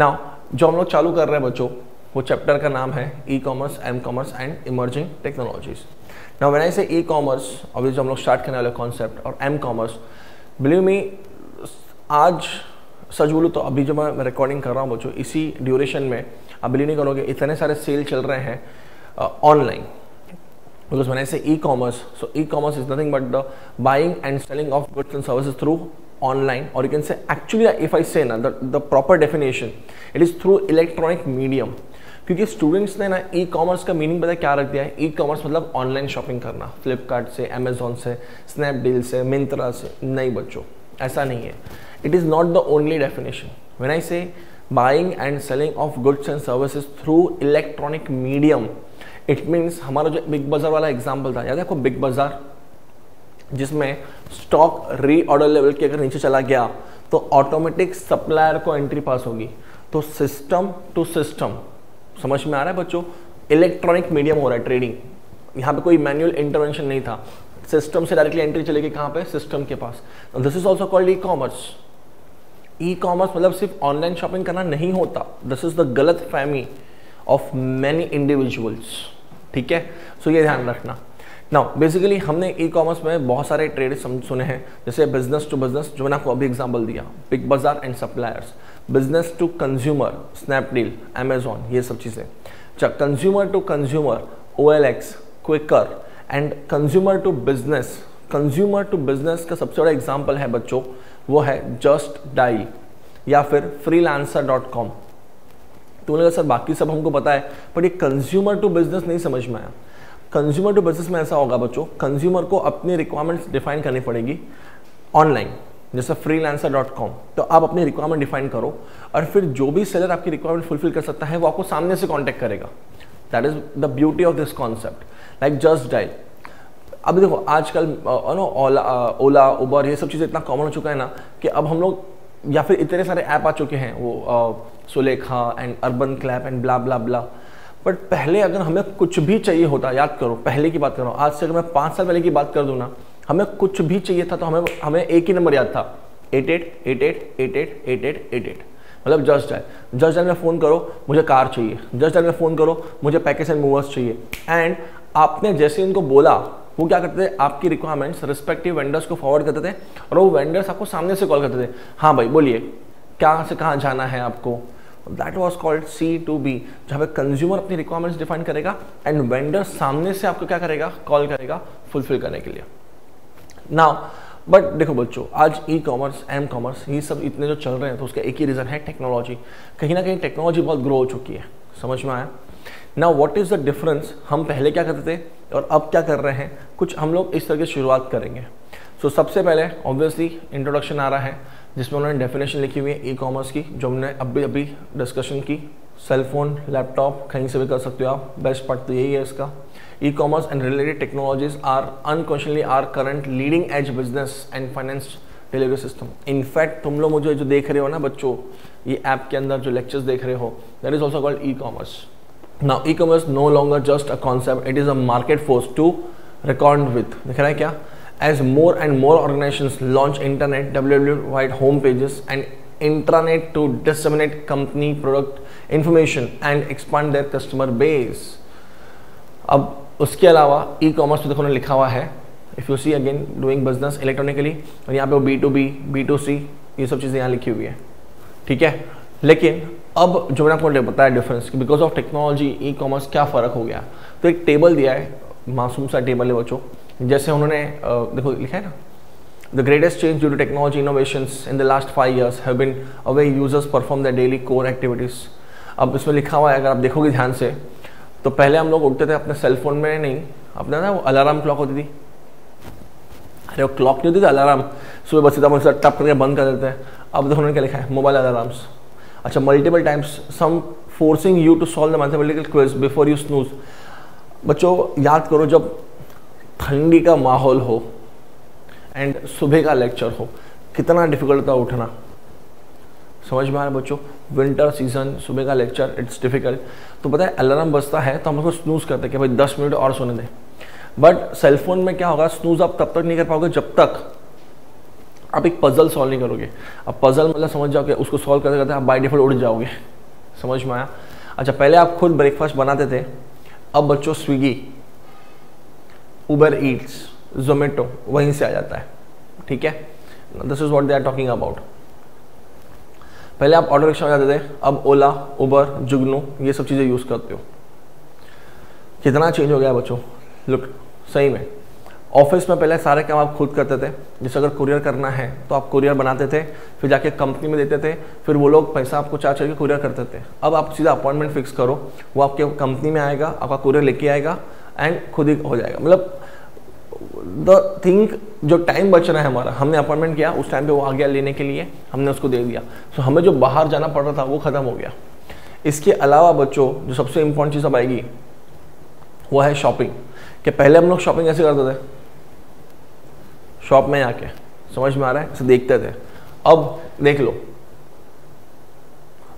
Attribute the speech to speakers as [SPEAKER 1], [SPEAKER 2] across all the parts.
[SPEAKER 1] Now जो हम लोग चालू कर रहे हैं बच्चों वो चैप्टर का नाम है E commerce M commerce and emerging technologies now when I say E commerce अभी जो हम लोग स्टार्ट करने वाले कॉन्सेप्ट और एम कॉमर्स बिलीव मी आज सच बोलूँ तो अभी जो मैं रिकॉर्डिंग कर रहा हूँ बच्चों इसी ड्यूरेशन में आप बिलीव नहीं करोगे इतने सारे सेल चल रहे हैं online because when I say e-commerce, so e-commerce is nothing but the buying and selling of goods and services through online or you can say actually if I say ना the, the proper definition it is through electronic medium. क्योंकि students ने ना e commerce का meaning पता क्या रख दिया है? ई कॉमर्स मतलब ऑनलाइन शॉपिंग करना। फ्लिपकार्ट से अमेजोन से स्नैपडील से मिंत्रा से नहीं बच्चों ऐसा नहीं है। It is not the only definition when I say buying and selling of goods and services through electronic medium it means हमारा जो बिग बाज़ार वाला एग्ज़ाम्पल था याद है आपको बिग बाज़ार जिसमें स्टॉक री ऑर्डर लेवल के अगर नीचे चला गया तो ऑटोमेटिक सप्लायर को एंट्री पास होगी। तो सिस्टम टू सिस्टम समझ में आ रहा है बच्चों? इलेक्ट्रॉनिक मीडियम हो रहा है ट्रेडिंग यहाँ पे कोई मैनुअल इंटरवेंशन नहीं था। सिस्टम से डायरेक्टली एंट्री चलेगी कहाँ पे? सिस्टम के पास। This is also called e commerce e commerce मतलब सिर्फ़ ऑनलाइन शॉपिंग करना नहीं होता। दिस इज़ द गलत फैमी ऑफ़ मैनी इंडिविजुअल्स ठीक है? सो ये ध्यान रखना। नाउ बेसिकली हमने ई कॉमर्स में बहुत सारे ट्रेड सुने हैं। जैसे बिज़नेस टू बिज़नेस जो मैंने आपको अभी एग्ज़ाम्पल दिया Big Bazaar and suppliers business to consumer Snapdeal Amazon ये सब चीज़ें। अच्छा consumer to consumer O L X Quikr and consumer to business consumer to business का सबसे बड़ा एग्ज़ाम्पल है बच्चों, वो है जस्ट डाइल या फिर फ्री डॉट कॉम तो लगा सर बाकी सब हमको पता है पर ये कंज्यूमर टू बिज़नेस नहीं समझ में आया। कंज्यूमर टू बिज़नेस में ऐसा होगा बच्चों कंज्यूमर को अपनी रिक्वायरमेंट्स डिफाइन करनी पड़ेगी ऑनलाइन जैसे कॉम तो आप अपनी रिक्वायरमेंट डिफाइन करो और फिर जो भी सेलर आपकी रिक्वायरमेंट फुलफिल कर सकता है, वो आपको सामने से कॉन्टैक्ट करेगा। That is the beauty of this concept like Justdial अब देखो, आजकल नो, ओला ओला उबर ये सब चीज़ें इतना कॉमन हो चुका है ना कि अब हम लोग, या फिर इतने सारे ऐप आ चुके हैं, वो Sulekha and Urban Clap and blah blah blah but पहले अगर हमें कुछ भी चाहिए होता, याद करो, पहले की बात करो, आज से अगर मैं पाँच साल पहले की बात कर दूँ ना, हमें कुछ भी चाहिए था तो हमें हमें एक ही नंबर याद था। Eight eight eight eight eight eight eight eight eight eight. मतलब जस्ट है जस्ट डायल में फ़ोन करो, मुझे कार चाहिए। जस्ट डायल में फ़ोन करो, मुझे पैकेज एंड मूवर्स चाहिए। एंड आपने जैसे इनको बोला, वो क्या करते थे? आपकी रिक्वायरमेंट्स रिस्पेक्टिव वेंडर्स को फॉरवर्ड करते थे और वो वेंडर्स आपको सामने से कॉल करते थे। हाँ भाई, बोलिए, कहाँ से कहाँ जाना है आपको? That was called C to B जहाँ पे कंज्यूमर अपनी रिक्वायरमेंट्स डिफाइन करेगा एंड वेंडर सामने से आपको क्या करेगा? कॉल करेगा फुलफिल करने के लिए। नाउ बट देखो बच्चों आज ई कॉमर्स एम कॉमर्स ये सब इतने जो चल रहे हैं तो उसका एक ही रीज़न है टेक्नोलॉजी कहीं ना कहीं टेक्नोलॉजी बहुत ग्रो हो चुकी है। समझ में आया? Now what is the difference हम पहले क्या करते थे और अब क्या कर रहे हैं? कुछ हम लोग इस तरह की शुरुआत करेंगे। सो so, सबसे पहले ऑब्वियसली इंट्रोडक्शन आ रहा है। जिसमें उन्होंने डेफिनेशन लिखी हुई है ई कॉमर्स की, जो हमने अभी अभी डिस्कशन की। सेल फ़ोन लैपटॉप कहीं से भी कर सकते हो आप। बेस्ट पार्ट तो यही है इसका। E commerce and related technologies are unquestionably are current leading edge business and finance delivery system in fact तुम लोग मुझे जो देख रहे हो ना बच्चों, ये ऐप के अंदर जो लेक्चर्स देख रहे हो that is also called e commerce Now e commerce no longer just a concept it is a market force to record with दिख रहा है क्या? As more and more organizations launch internet www-wide home pages, and intranet to disseminate company product information and expand their customer base. Commerce देखो ने लिखा हुआ है। If you see again doing business electronically और यहाँ पे वो B to B B to C ये सब चीज़ें यहाँ लिखी हुई है। ठीक है? लेकिन अब जो मैंने आपको बताया डिफरेंस कि because of technology e commerce क्या फ़र्क हो गया? तो एक टेबल दिया है, मासूम सा टेबल है बच्चों। जैसे उन्होंने देखो, लिखा है ना? The greatest change due to technology innovation in the last five years been away users perform the daily core activities अब इसमें लिखा हुआ है, अगर आप देखोगे ध्यान से तो पहले हम लोग उठते थे अपने सेल फ़ोन में, नहीं, अपना ना वो अलार्म क्लॉक होती थी। अरे, वो क्लॉक नहीं होती थी, अलार्म। सुबह बस सीधा टप करके बंद कर देते हैं। अब देखो उन्होंने क्या लिखा है मोबाइल अलार्म्स अच्छा multiple times some forcing you to solve the mathematical quiz before you snooze बच्चों, याद करो जब ठंडी का माहौल हो एंड सुबह का लेक्चर हो, कितना डिफ़िकल्ट था उठना? समझ में आ रहा है बच्चों? विंटर सीज़न सुबह का लेक्चर इट्स डिफ़िकल्ट तो पता है अलार्म बजता है तो हम उसको स्नूज करते हैं कि भाई दस मिनट और सोने दें। बट सेलफोन में क्या होगा? स्नूज आप तब तक नहीं कर पाओगे जब तक आप एक पजल सॉल्व नहीं करोगे। अब पजल मतलब समझ जाओगे, उसको सॉल्व करते करते आप बाई डिफ़ॉल्ट उड़ जाओगे। समझ में आया? अच्छा पहले आप खुद ब्रेकफास्ट बनाते थे। अब बच्चों स्विगी उबर ईट्स जोमेटो वहीं से आ जाता है। ठीक है? This is what they are talking about पहले आप ऑटो रिक्शा में जाते थे, अब ओला उबर जुगनू ये सब चीज़ें यूज़ करते हो। कितना चेंज हो गया बच्चों? लुक सही में। ऑफ़िस में पहले सारे काम आप खुद करते थे। जैसे अगर कुरियर करना है तो आप कुरियर बनाते थे, फिर जाके कंपनी में देते थे, फिर वो लोग पैसा आपको चार्ज करके कुरियर करते थे। अब आप सीधा अपॉइंटमेंट फिक्स करो, वो आपके कंपनी में आएगा, आपका कुरियर लेके आएगा एंड खुद ही हो जाएगा। मतलब द थिंक जो टाइम बच रहा है हमारा हमने अपॉइंटमेंट किया उस टाइम पे वो आ गया लेने के लिए हमने उसको दे दिया। सो so, हमें जो बाहर जाना पड़ रहा था वो ख़त्म हो गया। इसके अलावा बच्चों जो सबसे इंपॉर्टेंट चीज़ अब आएगी वो है शॉपिंग कि पहले हम लोग शॉपिंग कैसे करते थे? शॉप में आके। समझ में आ रहा है? इसे देखते थे। अब देख लो।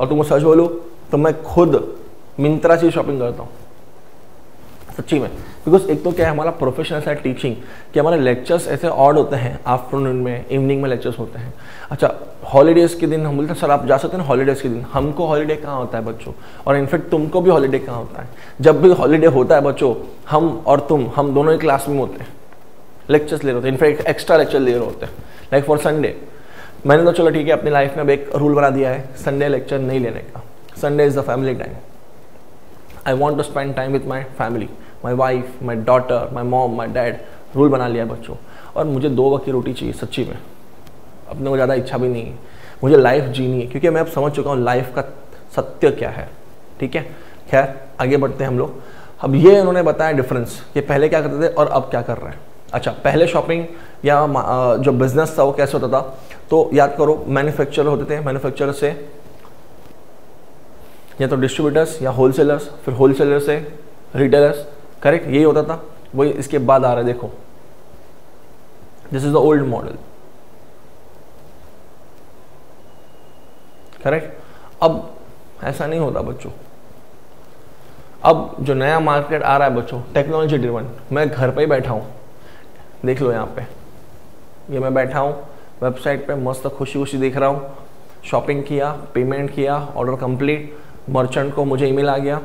[SPEAKER 1] और तुमको सच बोलो तो मैं खुद मिंत्रा से शॉपिंग करता हूँ। सच्ची में। बिकॉज़ एक तो क्या है, हमारा प्रोफेशन ऐसा है टीचिंग कि हमारे लेक्चर्स ऐसे ऑड होते हैं आफ्टरनून में इवनिंग में लेक्चर्स होते हैं। अच्छा हॉलीडेज़ के दिन हम बोलते हैं, सर, आप जा सकते हैं हॉलीडेज़ के दिन। हमको हॉलीडे कहाँ होता है बच्चों? और इनफैक्ट तुमको भी हॉलीडे कहाँ होता है? जब भी हॉलीडे होता है बच्चों, हम और तुम, हम दोनों ही क्लास में होते हैं। लेक्चर्स ले रहे होते हैं। इनफैक्ट एक्स्ट्रा लेक्चर ले रहे होते हैं। लाइक फॉर संडे मैंने तो चलो ठीक है, अपनी लाइफ में अब एक रूल बना दिया है संडे लेक्चर नहीं लेने का। Sunday is the family time I want to spend time with my family my wife my daughter my mom my dad rule बना लिया बच्चों। और मुझे दो वक्त की रोटी चाहिए सच्ची में। अपने को ज़्यादा इच्छा भी नहीं है। मुझे लाइफ जीनी है, क्योंकि मैं अब समझ चुका हूँ लाइफ का सत्य क्या है। ठीक है? खैर, आगे बढ़ते हैं हम लोग। अब ये उन्होंने बताया डिफरेंस कि पहले क्या करते थे और अब क्या कर रहे हैं। अच्छा पहले शॉपिंग या जो बिज़नेस था वो कैसे होता था? तो याद करो मैन्युफैक्चरर होते थे। मैन्युफैक्चरर से या तो डिस्ट्रीब्यूटर्स या होलसेलर्स फिर होलसेलर से रिटेलर्स करेक्ट यही होता था। वही इसके बाद आ रहा है, देखो। This is the old model correct अब ऐसा नहीं होता बच्चों। अब जो नया मार्केट आ रहा है बच्चों टेक्नोलॉजी ड्रिवन मैं घर पे ही बैठा हूँ। देख लो यहाँ पे। ये मैं बैठा हूँ वेबसाइट पे मस्त खुशी खुशी देख रहा हूँ। शॉपिंग किया पेमेंट किया ऑर्डर कंप्लीट मर्चेंट को मुझे ईमेल आ गया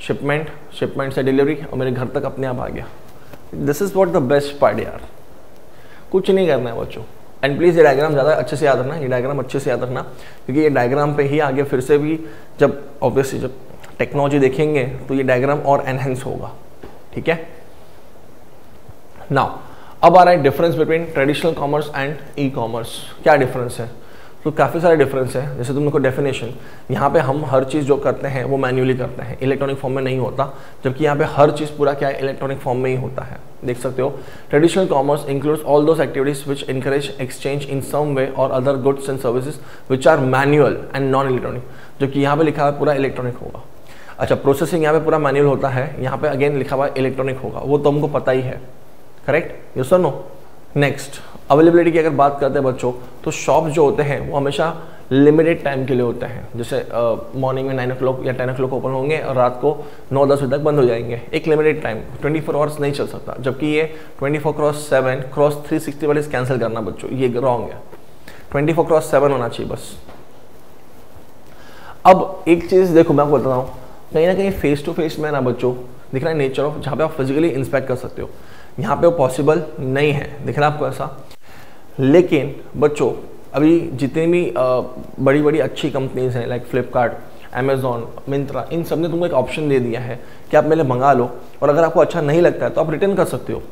[SPEAKER 1] शिपमेंट शिपमेंट से डिलीवरी और मेरे घर तक अपने आप आ गया। This is what the best part यार। कुछ नहीं करना है बच्चों। एंड प्लीज़ ये डायग्राम ज़्यादा अच्छे से याद रखना, ये डायग्राम अच्छे से याद रखना, क्योंकि ये डायग्राम पे ही आगे फिर से भी जब ऑब्वियसली जब टेक्नोलॉजी देखेंगे तो ये डायग्राम और एनहेंस होगा। ठीक है? नाउ अब आ रहा है difference between traditional commerce and e commerce क्या डिफरेंस है? तो काफ़ी सारे डिफरेंस है। जैसे तुम को डेफिनेशन यहाँ पे हम हर चीज़ जो करते हैं, वो मैन्युअली करते हैं। इलेक्ट्रॉनिक फॉर्म में नहीं होता, जबकि यहाँ पे हर चीज़ पूरा क्या है इलेक्ट्रॉनिक फॉर्म में ही होता है। देख सकते हो traditional commerce includes all those activities which encourage exchange in some way और other goods and services which are manual and non electronic जो कि यहाँ पर लिखा है पूरा इलेक्ट्रॉनिक होगा। अच्छा प्रोसेसिंग यहाँ पे पूरा मैनुअल होता है, यहाँ पे अगेन लिखा हुआ इलेक्ट्रॉनिक होगा। वो तो हमको पता ही है। Correct you sir no next availability की अगर बात करते हैं बच्चों तो शॉप जो होते हैं, वो हमेशा लिमिटेड टाइम के लिए होते हैं। जैसे मॉर्निंग में नाइन ओ या टेन ओ ओपन होंगे और रात को नौ दस बजे तक बंद हो जाएँगे। एक limited time twenty four hours नहीं चल सकता। जबकि ये twenty four cross seven cross three sixty वाले कैंसिल करना बच्चों, ये रॉन्ग है। ट्वेंटी फोर क्रॉस सेवन होना चाहिए बस। अब एक चीज़ देखो, मैं आपको बताता हूँ। कहीं ना कहीं फेस टू फेस में ना बच्चों, दिख रहा है नेचर ऑफ़ जहाँ पे आप फिजिकली इंस्पेक्ट कर सकते हो। यहाँ पे वो पॉसिबल नहीं है। दिख रहा है आपको ऐसा? लेकिन बच्चों, अभी जितनी भी बड़ी बड़ी अच्छी कंपनीज़ हैं लाइक फ्लिपकार्ट अमेजोन मिंत्रा इन सबने तुमको एक ऑप्शन दे दिया है कि आप मेरे मंगा लो और अगर आपको अच्छा नहीं लगता है तो आप रिटर्न कर सकते हो।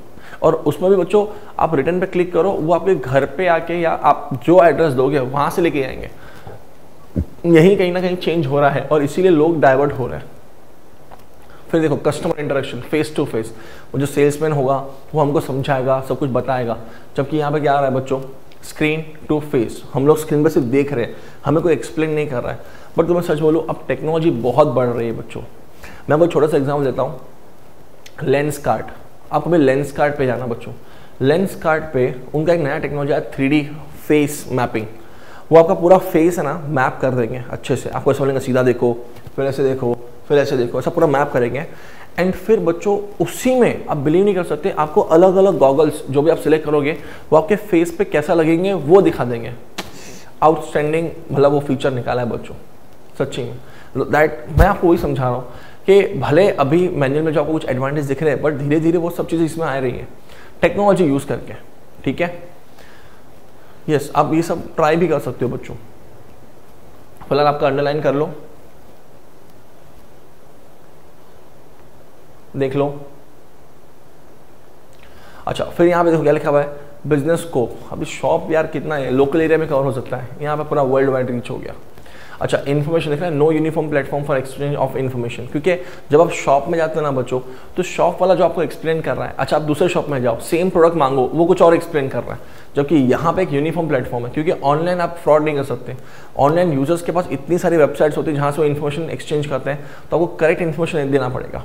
[SPEAKER 1] और उसमें भी बच्चों, आप रिटर्न पे क्लिक करो, वो आपके घर पे आके या आप जो एड्रेस दोगे, वहाँ से लेके आएँगे यही कहीं ना कहीं चेंज हो रहा है और इसीलिए लोग डाइवर्ट हो रहे हैं। फिर देखो customer interaction face to face वो जो सेल्समैन होगा, वो हमको समझाएगा, सब कुछ बताएगा। जबकि यहाँ पे क्या आ रहा है बच्चों? स्क्रीन टू फेस हम लोग स्क्रीन पर सिर्फ़ देख रहे हैं, हमें कोई एक्सप्लेन नहीं कर रहा है। बट तुम्हें सच बोलूँ, अब टेक्नोलॉजी बहुत बढ़ रही है बच्चों। मैं आपको छोटा सा एग्ज़ाम्पल देता हूँ। लेंस कार्ड आप कभी लेंस कार्ट पे जाना बच्चों। लेंस कार्ड पे उनका एक नया टेक्नोलॉजी है थ्री फेस मैपिंग वो आपका पूरा फेस है ना मैप कर देंगे अच्छे से। आपको ऐसा बोलेंगे सीधा देखो, फिर ऐसे देखो। फिर ऐसे देखो ऐसा पूरा मैप करेंगे। एंड फिर बच्चों उसी में आप बिलीव नहीं कर सकते आपको अलग अलग गॉगल्स जो भी आप सिलेक्ट करोगे वो आपके फेस पे कैसा लगेंगे वो दिखा देंगे। आउटस्टैंडिंग मतलब वो फीचर निकाला है बच्चों सच्ची में। दैट मैं आपको वही समझा रहा हूँ कि भले अभी मैनुअल में जो आपको कुछ एडवांटेज दिख रहे हैं बट धीरे धीरे वो सब चीज़ें इसमें आ रही हैं। टेक्नोलॉजी यूज़ करके ठीक है? यस yes, आप ये सब ट्राई भी कर सकते हो बच्चों। फ़िलहाल आपका अंडरलाइन कर लो। देख लो। अच्छा फिर यहाँ पे देखो क्या लिखा हुआ है? बिज़नेस को अभी शॉप यार कितना है? लोकल एरिया में कवर हो सकता है। यहाँ पे पूरा वर्ल्ड वाइड रीच हो गया। अच्छा इन्फॉर्मेशन लिख रहा है। No uniform platform for exchange of information क्योंकि जब आप शॉप में जाते हैं ना बच्चों तो शॉप वाला जो आपको एक्सप्लेन कर रहा है अच्छा आप दूसरे शॉप में जाओ सेम प्रोडक्ट मांगो, वो कुछ और एक्सप्लेन कर रहा है। जबकि यहाँ पे एक यूनिफॉर्म प्लेटफॉर्म है, क्योंकि ऑनलाइन आप फ्रॉड नहीं कर सकते। ऑनलाइन यूज़र्स के पास इतनी सारी वेबसाइट्स होती है जहाँ से वो इन्फॉर्मेशन एक्सचेंज करते हैं तो आपको करेक्ट इन्फॉर्मेशन देना पड़ेगा।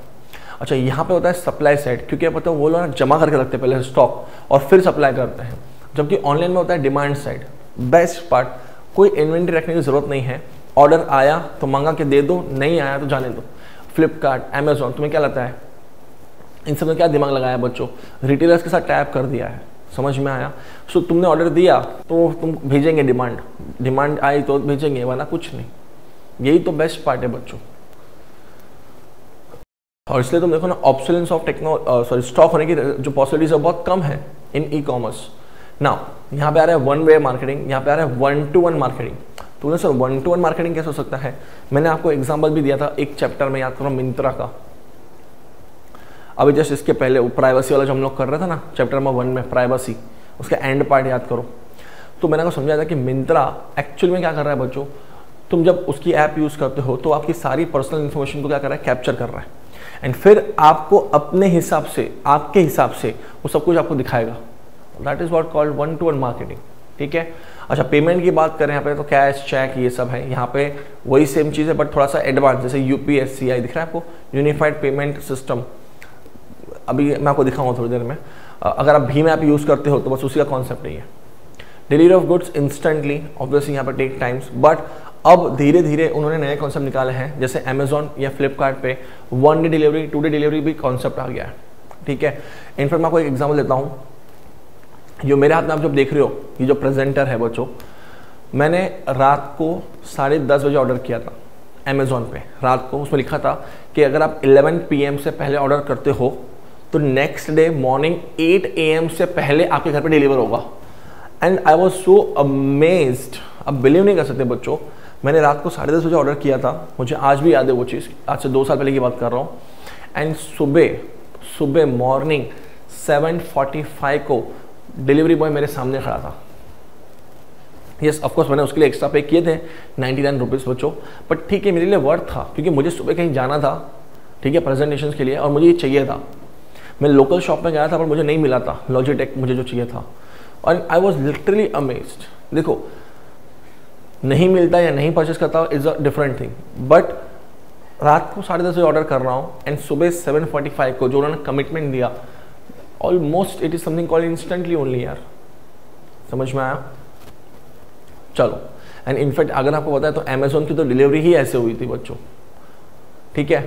[SPEAKER 1] अच्छा यहाँ पे होता है सप्लाई साइड क्योंकि पता है वो लोग ना जमा करके रखते हैं पहले स्टॉक और फिर सप्लाई करते हैं। जबकि ऑनलाइन में होता है डिमांड साइड बेस्ट पार्ट कोई इन्वेंट्री रखने की ज़रूरत नहीं है। ऑर्डर आया तो मंगा के दे दो, नहीं आया तो जाने दो। फ्लिपकार्ट अमेजोन तुम्हें क्या लगता है? इन सब में क्या दिमाग लगाया बच्चों? रिटेलर्स के साथ टैप कर दिया है। समझ में आया? सो तुमने ऑर्डर दिया तो तुम भेजेंगे डिमांड डिमांड आई तो भेजेंगे, वरना कुछ नहीं। यही तो बेस्ट पार्ट है बच्चों। और इसलिए तुम देखो ना obsolescence of techno sorry stock होने की, जो पॉसिबिलिटीज है, बहुत कम है इन ई कॉमर्स ना यहाँ पे आ रहा है वन वे मार्केटिंग यहाँ पे आ रहा है वन टू वन मार्केटिंग तो sir one to one marketing कैसे हो सकता है? मैंने आपको एग्ज़ाम्पल भी दिया था एक चैप्टर में, याद करो, मिंत्रा का। अभी जस्ट इसके पहले प्राइवेसी वाला जो हम लोग कर रहे थे ना चैप्टर नंबर वन में प्राइवेसी उसका एंड पार्ट याद करो। तो मैंने आपको समझाया था कि मिंत्रा एक्चुअल में क्या कर रहा है बच्चों? तुम जब उसकी ऐप यूज़ करते हो तो आपकी सारी पर्सनल इन्फॉर्मेशन को क्या कर रहा है? कैप्चर कर रहा है। एंड फिर आपको अपने हिसाब से, आपके हिसाब से वो सब कुछ आपको दिखाएगा। That is what called one to one marketing ठीक है? अच्छा पेमेंट की बात करें यहाँ पे तो कैश चेक ये सब है। यहाँ पे वही सेम चीज़ है बट थोड़ा सा एडवांस जैसे यू पी दिख रहा है आपको? यूनिफाइड पेमेंट सिस्टम अभी मैं आपको दिखाऊँगा थोड़ी देर में। अगर आप भीम ऐप यूज़ करते हो तो बस उसी का कॉन्सेप्ट नहीं है delivery of goods instantly obviously यहाँ पर टेक टाइम्स बट अब धीरे धीरे उन्होंने नए कॉन्सेप्ट निकाले हैं, जैसे अमेजोन या फ्लिपकार्ट पे one day delivery two day delivery भी कॉन्सेप्ट आ गया है, ठीक है? इनफैक्ट मैं आपको एक एग्ज़ाम्पल देता हूँ। जो मेरे हाथ में आप जब देख रहे हो, ये जो प्रेजेंटर है बच्चों, मैंने रात को साढ़े दस बजे ऑर्डर किया था अमेज़ोन पे। रात को उसमें लिखा था कि अगर आप 11 पीएम से पहले ऑर्डर करते हो तो नेक्स्ट डे मॉर्निंग 8 एम से पहले आपके घर पे डिलीवर होगा। And I was so amazed अब बिलीव नहीं कर सकते बच्चों मैंने रात को साढ़े दस बजे ऑर्डर किया था। मुझे आज भी याद है वो चीज़। आज से दो साल पहले की बात कर रहा हूँ। एंड सुबह सुबह मॉर्निंग 7:45 को डिलीवरी बॉय मेरे सामने खड़ा था। यस ऑफकोर्स मैंने उसके लिए एक्स्ट्रा पे किए थे नाइन्टी नाइन रुपीज़ बच्चों। बट ठीक है, मेरे लिए वर्थ था, क्योंकि मुझे सुबह कहीं जाना था, ठीक है प्रेजेंटेशन के लिए, और मुझे ये चाहिए था। मैं लोकल शॉप में गया था, पर मुझे नहीं मिला था। लॉजिटेक मुझे जो चाहिए था। और आई वॉज़ लिटरली अमेज्ड देखो नहीं मिलता या नहीं परचेस करता is a different thing but रात को साढ़े दस बजे ऑर्डर कर रहा हूँ एंड सुबह सेवन फोर्टी फाइव को जो उन्होंने कमिटमेंट दिया almost it is something call instantly only यार. समझ में आया? चलो. एंड इनफैक्ट अगर आपको पता है तो अमेजोन की तो डिलीवरी ही ऐसे हुई थी बच्चों. ठीक है?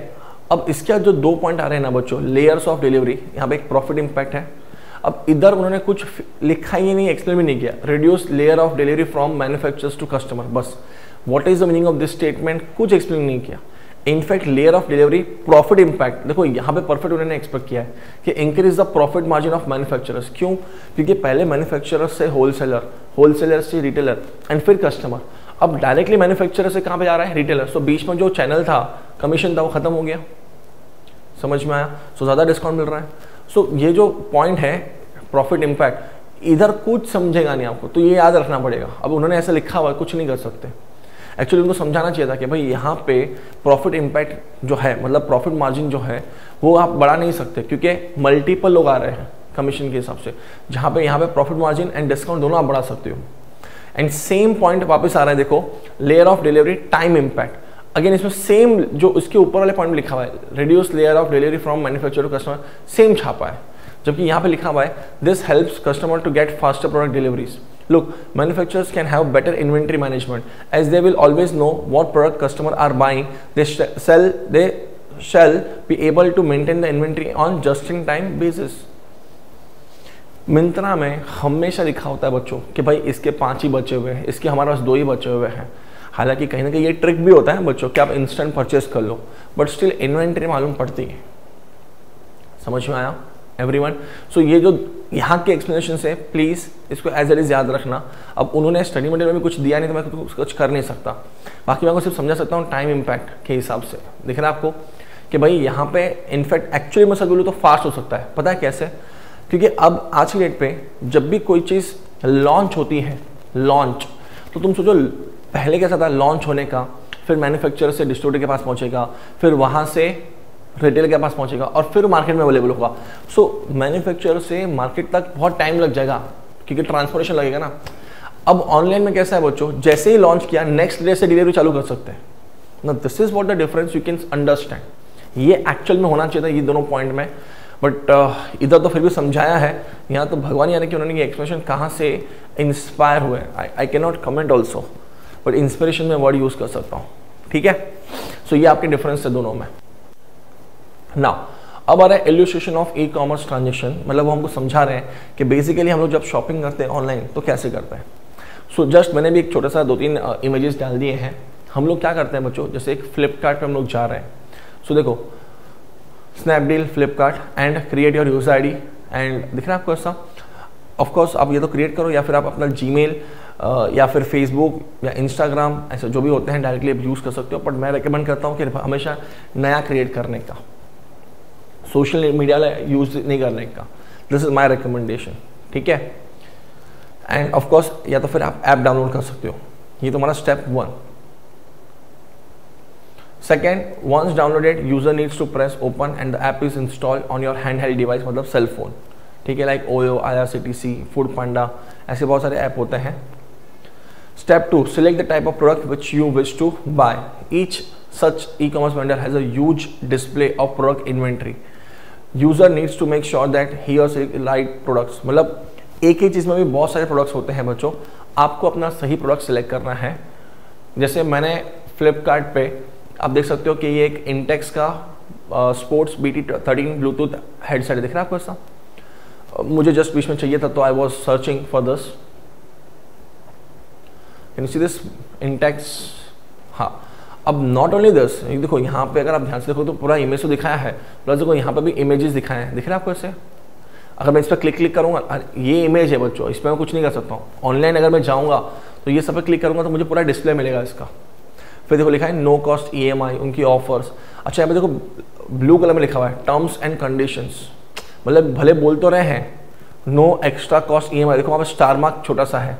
[SPEAKER 1] अब इसके जो दो पॉइंट आ रहे हैं ना बच्चों लेयर्स ऑफ़ डिलीवरी यहाँ पे एक प्रॉफिट इंपैक्ट है. अब इधर उन्होंने कुछ लिखा ही नहीं एक्सप्लेन भी नहीं किया। Reduce layer of delivery from manufacturers to customer बस। What is the meaning of this statement कुछ एक्सप्लेन नहीं किया। In fact layer of delivery profit impact देखो यहाँ पे परफेक्ट उन्होंने एक्सपेक्ट किया है कि increase the profit margin of manufacturers क्यों? क्योंकि पहले मैन्युफैक्चरर से होलसेलर होलसेलर से रिटेलर एंड फिर कस्टमर अब डायरेक्टली मैन्युफैक्चरर से कहाँ पे जा रहा है? रिटेलर सो so, बीच में जो चैनल था कमीशन था वो खत्म हो गया। समझ में आया? सो so, ज़्यादा डिस्काउंट मिल रहा है। सो so, ये जो पॉइंट है प्रॉफिट इंपैक्ट इधर कुछ समझेगा नहीं आपको तो ये याद रखना पड़ेगा। अब उन्होंने ऐसा लिखा हुआ है कुछ नहीं कर सकते। एक्चुअली उनको समझाना चाहिए था कि भाई यहाँ पे प्रॉफिट इम्पैक्ट जो है मतलब प्रॉफिट मार्जिन जो है वो आप बढ़ा नहीं सकते क्योंकि मल्टीपल लोग आ रहे हैं कमीशन के हिसाब से। जहाँ पे यहाँ पे प्रॉफिट मार्जिन एंड डिस्काउंट दोनों आप बढ़ा सकते हो। एंड सेम पॉइंट वापस आ रहा है देखो layer of delivery time impact again इसमें सेम जो उसके ऊपर वाले पॉइंट लिखा हुआ है reduce layer of delivery from manufacture to customer same छापा है। जबकि यहाँ पे लिखा हुआ है this helps customer to get faster product deliveries look manufacturers can have better inventory management as they will always know what product customer are buying they sell they shall be able to maintain the inventory on just in time basis Myntra में हमेशा लिखा होता है बच्चों कि भाई इसके पाँच ही बचे हुए हैं, इसके हमारे पास दो ही बचे हुए हैं। हालाँकि कहीं ना कहीं ये ट्रिक भी होता है बच्चों कि आप इंस्टेंट परचेस कर लो बट स्टिल इन्वेंट्री मालूम पड़ती है। समझ में आया? एवरीवन सो so, ये जो यहाँ के एक्सप्लेनेशन है प्लीज़ इसको एज एट इज़ याद रखना। अब उन्होंने स्टडी मटेरियल में कुछ दिया नहीं तो मैं कुछ कर नहीं सकता। बाकी मैं सिर्फ़ समझा सकता हूँ टाइम इम्पैक्ट के हिसाब से। दिख रहा है आपको कि भाई यहाँ पे इनफैक्ट एक्चुअली मैं सच बोलूँ तो फास्ट हो सकता है। पता है कैसे? क्योंकि अब आज की डेट पे जब भी कोई चीज़ लॉन्च होती है लॉन्च तो तुम सोचो पहले कैसा था? लॉन्च होने का फिर मैन्युफैक्चरर से डिस्ट्रीब्यूटर के पास पहुंचेगा फिर वहाँ से रिटेल के पास पहुंचेगा और फिर मार्केट में अवेलेबल होगा। सो मैन्युफैक्चरर से मार्केट तक बहुत टाइम लग जाएगा क्योंकि ट्रांसपोर्टेशन लगेगा ना। अब ऑनलाइन में कैसा है बच्चों? जैसे ही लॉन्च किया नेक्स्ट डे से डिलीवरी चालू कर सकते हैं। ना this is what the difference you can understand ये एक्चुअल में होना चाहिए था ये दोनों पॉइंट में। बट uh, इधर तो फिर भी समझाया है। यहाँ तो भगवान यानी कि उन्होंने ये एक्सप्रेशन कहाँ से इंस्पायर हुए I I can not comment also but inspiration में वर्ड यूज़ कर सकता हूँ। ठीक है? सो so, ये आपके डिफरेंस है दोनों में। ना अब आ रहा है illustration of e commerce transaction मतलब वो हमको समझा रहे हैं कि बेसिकली हम लोग जब शॉपिंग करते हैं ऑनलाइन तो कैसे करते हैं? सो so, जस्ट मैंने भी एक छोटा सा दो तीन इमेजेस डाल दिए हैं। हम लोग क्या करते हैं बच्चों? जैसे एक फ्लिपकार्ट हम लोग जा रहे हैं। सो so, देखो Snapdeal Flipkart and create your user I and दिख रहा है आपको ऐसा? ऑफकोर्स आप ये तो क्रिएट करो या फिर आप अपना जी या फिर फेसबुक या इंस्टाग्राम ऐसे जो भी होते हैं डायरेक्टली आप यूज़ कर सकते हो बट मैं रिकमेंड करता हूँ कि हमेशा नया क्रिएट करने का। सोशल मीडिया यूज़ नहीं करने का। दिस इज़ माई रिकमेंडेशन ठीक है? एंड ऑफकोर्स या तो फिर आप ऐप डाउनलोड कर सकते हो। ये तुम्हारा step one second once downloaded user needs to press open and the app is install on your hand held device मतलब सेल फ़ोन ठीक है like OYO I R C T C Foodpanda ऐसे बहुत सारे ऐप होते हैं। Step two select the type of product which you wish to buy each such e commerce vendor has a huge display of product inventory user needs to make sure that he और right products मतलब एक ही चीज़ में भी बहुत सारे products होते हैं बच्चों। आपको अपना सही प्रोडक्ट सेलेक्ट करना है। जैसे मैंने फ्लिपकार्ट पे, आप देख सकते हो कि ये एक इंटेक्स का sports B T thirteen Bluetooth headset दिख रहा है आपको ऐसा? मुझे जस्ट बीच में चाहिए था तो I was searching for this can see this Intex हाँ। अब नॉट ओनली दिस देखो, यहाँ पे अगर आप ध्यान से देखो तो पूरा इमेज तो दिखाया है। प्लस देखो, यहाँ पे भी इमेजेस दिखाए हैं। दिख रहा है आपको ऐसे? अगर मैं इस पर क्लिक क्लिक करूँगा ये इमेज है बच्चों, इस पर मैं कुछ नहीं कर सकता हूँ। ऑनलाइन अगर मैं जाऊँगा तो ये सब पे क्लिक करूँगा तो मुझे पूरा डिस्प्ले मिलेगा इसका। फिर देखो, लिखा है नो कॉस्ट ई उनकी ऑफर्स अच्छा यहाँ पे देखो ब्लू कलर में लिखा हुआ है टर्म्स एंड कंडीशंस मतलब भले बोल तो रहे हैं नो एक्स्ट्रा कॉस्ट ई देखो, वहाँ पर स्टार मार्क छोटा सा है।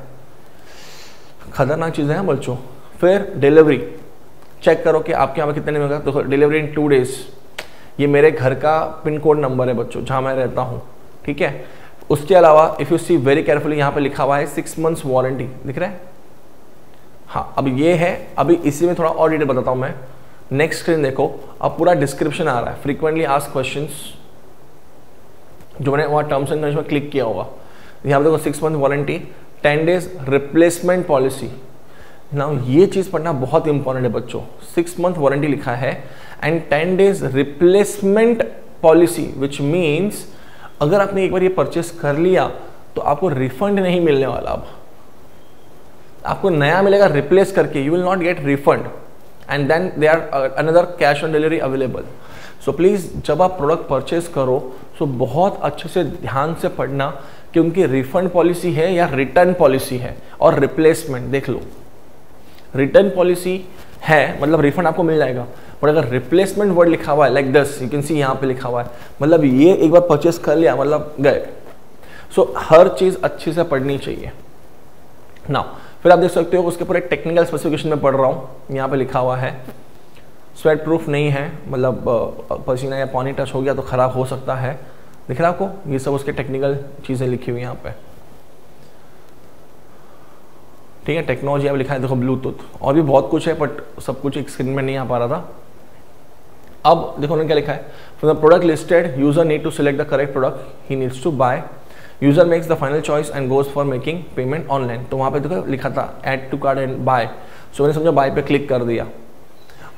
[SPEAKER 1] खतरनाक चीज़ें हैं, बच्चों। फिर डिलीवरी चेक करो कि आपके यहाँ पर कितने में तो डिलीवरी इन टू डेज़ ये मेरे घर का पिन कोड नंबर है बच्चों, जहाँ मैं रहता हूँ। ठीक है? उसके अलावा if you see very carefully यहाँ पे लिखा हुआ है सिक्स मंथ्स वारंटी दिख रहा है? हाँ अब ये है। अभी इसी में थोड़ा और डिटेल बताता हूँ मैं। नेक्स्ट स्क्रीन देखो। अब पूरा डिस्क्रिप्शन आ रहा है। फ्रीक्वेंटली आस्क क्वेश्चन जो मैंने वहाँ टर्म्स एंड कंडीशन में क्लिक किया होगा। यहाँ पे देखो six month warranty ten days replacement policy. ना ये चीज़ पढ़ना बहुत इंपॉर्टेंट है बच्चों। सिक्स मंथ वारंटी लिखा है and ten days replacement policy which means अगर आपने एक बार ये परचेस कर लिया तो आपको रिफंड नहीं मिलने वाला अब। आपको नया मिलेगा रिप्लेस करके। You will not get refund and then they are another cash on delivery available so please जब आप प्रोडक्ट परचेस करो सो so बहुत अच्छे से ध्यान से पढ़ना कि उनकी रिफंड पॉलिसी है या रिटर्न पॉलिसी है और रिप्लेसमेंट देख लो। रिटर्न पॉलिसी है मतलब रिफंड आपको मिल जाएगा बट अगर रिप्लेसमेंट वर्ड लिखा हुआ है लाइक दस यू कैन सी यहाँ पे लिखा हुआ है मतलब ये एक बार परचेस कर लिया मतलब गए। सो so, हर चीज़ अच्छे से पढ़नी चाहिए। ना फिर आप देख सकते हो उसके एक टेक्निकल स्पेसिफिकेशन में पढ़ रहा हूँ। यहाँ पे लिखा हुआ है स्वेट प्रूफ नहीं है मतलब पसीना या पानी टच हो गया तो ख़राब हो सकता है। दिख रहा आपको? ये सब उसके टेक्निकल चीज़ें लिखी हुई यहाँ पे। ठीक है टेक्नोलॉजी अब लिखा है, देखो ब्लूटूथ और भी बहुत कुछ है बट सब कुछ एक स्क्रीन में नहीं आ पा रहा था। अब देखो उन्होंने क्या लिखा है। From the product listed user need to select the correct product he needs to buy user makes the final choice and goes for making payment online तो वहाँ पे देखो लिखा था add to card and buy so मैंने समझा bye पे click कर दिया।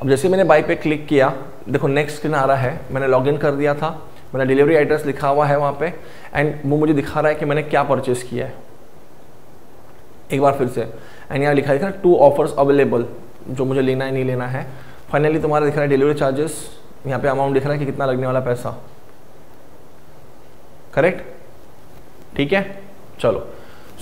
[SPEAKER 1] अब जैसे मैंने बाय पे क्लिक किया, देखो नेक्स्ट स्क्रीन आ रहा है, मैंने लॉगिन कर दिया था। मेरा डिलीवरी एड्रेस लिखा हुआ है वहाँ पे एंड वो मुझे दिखा रहा है कि मैंने क्या परचेस किया है। एक बार फिर से। एंड यहाँ लिखा है टू ऑफर्स अवेलेबल जो मुझे लेना है, नहीं लेना है। फाइनली तुम्हारा दिख रहा है डिलीवरी चार्जेस यहाँ पे अमाउंट दिख रहा है कि कितना लगने वाला पैसा। करेक्ट ठीक है? चलो।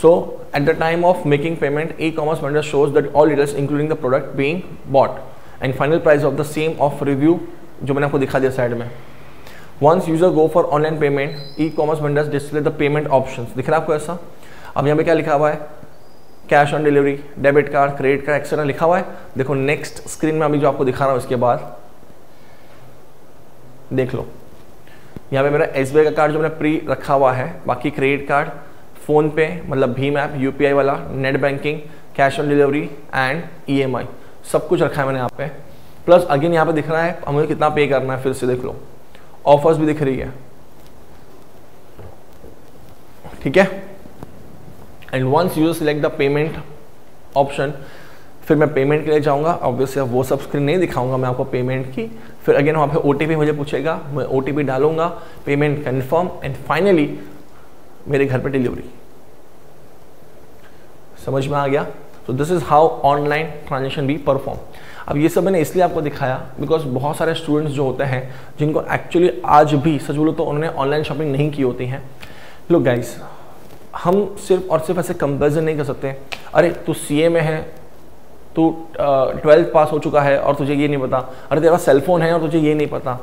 [SPEAKER 1] So at the time of making payment e commerce vendor shows that all details including the product being bought and final price of the same of review जो मैंने आपको दिखा दिया साइड में। Once user go for online payment e commerce vendors display the payment option दिख रहा है आपको ऐसा? अब यहाँ पे क्या लिखा हुआ है? Cash on delivery debit card credit card etcetera लिखा हुआ है। देखो नेक्स्ट स्क्रीन में अभी जो आपको दिखा रहा हूँ उसके बाद, देख लो। यहाँ पे मेरा SBI का कार्ड जो मैंने प्री रखा हुआ है, बाकी क्रेडिट कार्ड फ़ोन पे मतलब भीम ऐप यू वाला net banking cash on delivery and ई सब कुछ रखा है मैंने यहाँ पे। प्लस अगेन यहाँ पे दिख रहा है हमें कितना पे करना है, फिर से देख लो। ऑफर्स भी दिख रही है। ठीक है? And once use select the payment option फिर मैं पेमेंट के लिए जाऊँगा। ऑब्वियसली वो सब स्क्रीन नहीं दिखाऊँगा मैं आपको पेमेंट की। फिर अगेन वहाँ पे ओ मुझे पूछेगा, मैं ओटीपी डालूँगा पेमेंट कन्फर्म एंड फाइनली मेरे घर पे डिलीवरी समझ में आ गया? तो this is how online transaction be perform अब ये सब मैंने इसलिए आपको दिखाया बिकॉज़ बहुत सारे स्टूडेंट्स जो होते हैं, जिनको एक्चुअली आज भी, सच बोलो तो उन्होंने ऑनलाइन शॉपिंग नहीं की होती हैं। लो गाइस हम सिर्फ़ और सिर्फ़ ऐसे कंपेरिजन नहीं कर सकते। अरे, तू सीए में है, तू ट्वेल्थ पास हो चुका है और तुझे ये नहीं पता। अरे, तेरा सेलफोन है और तुझे ये नहीं पता।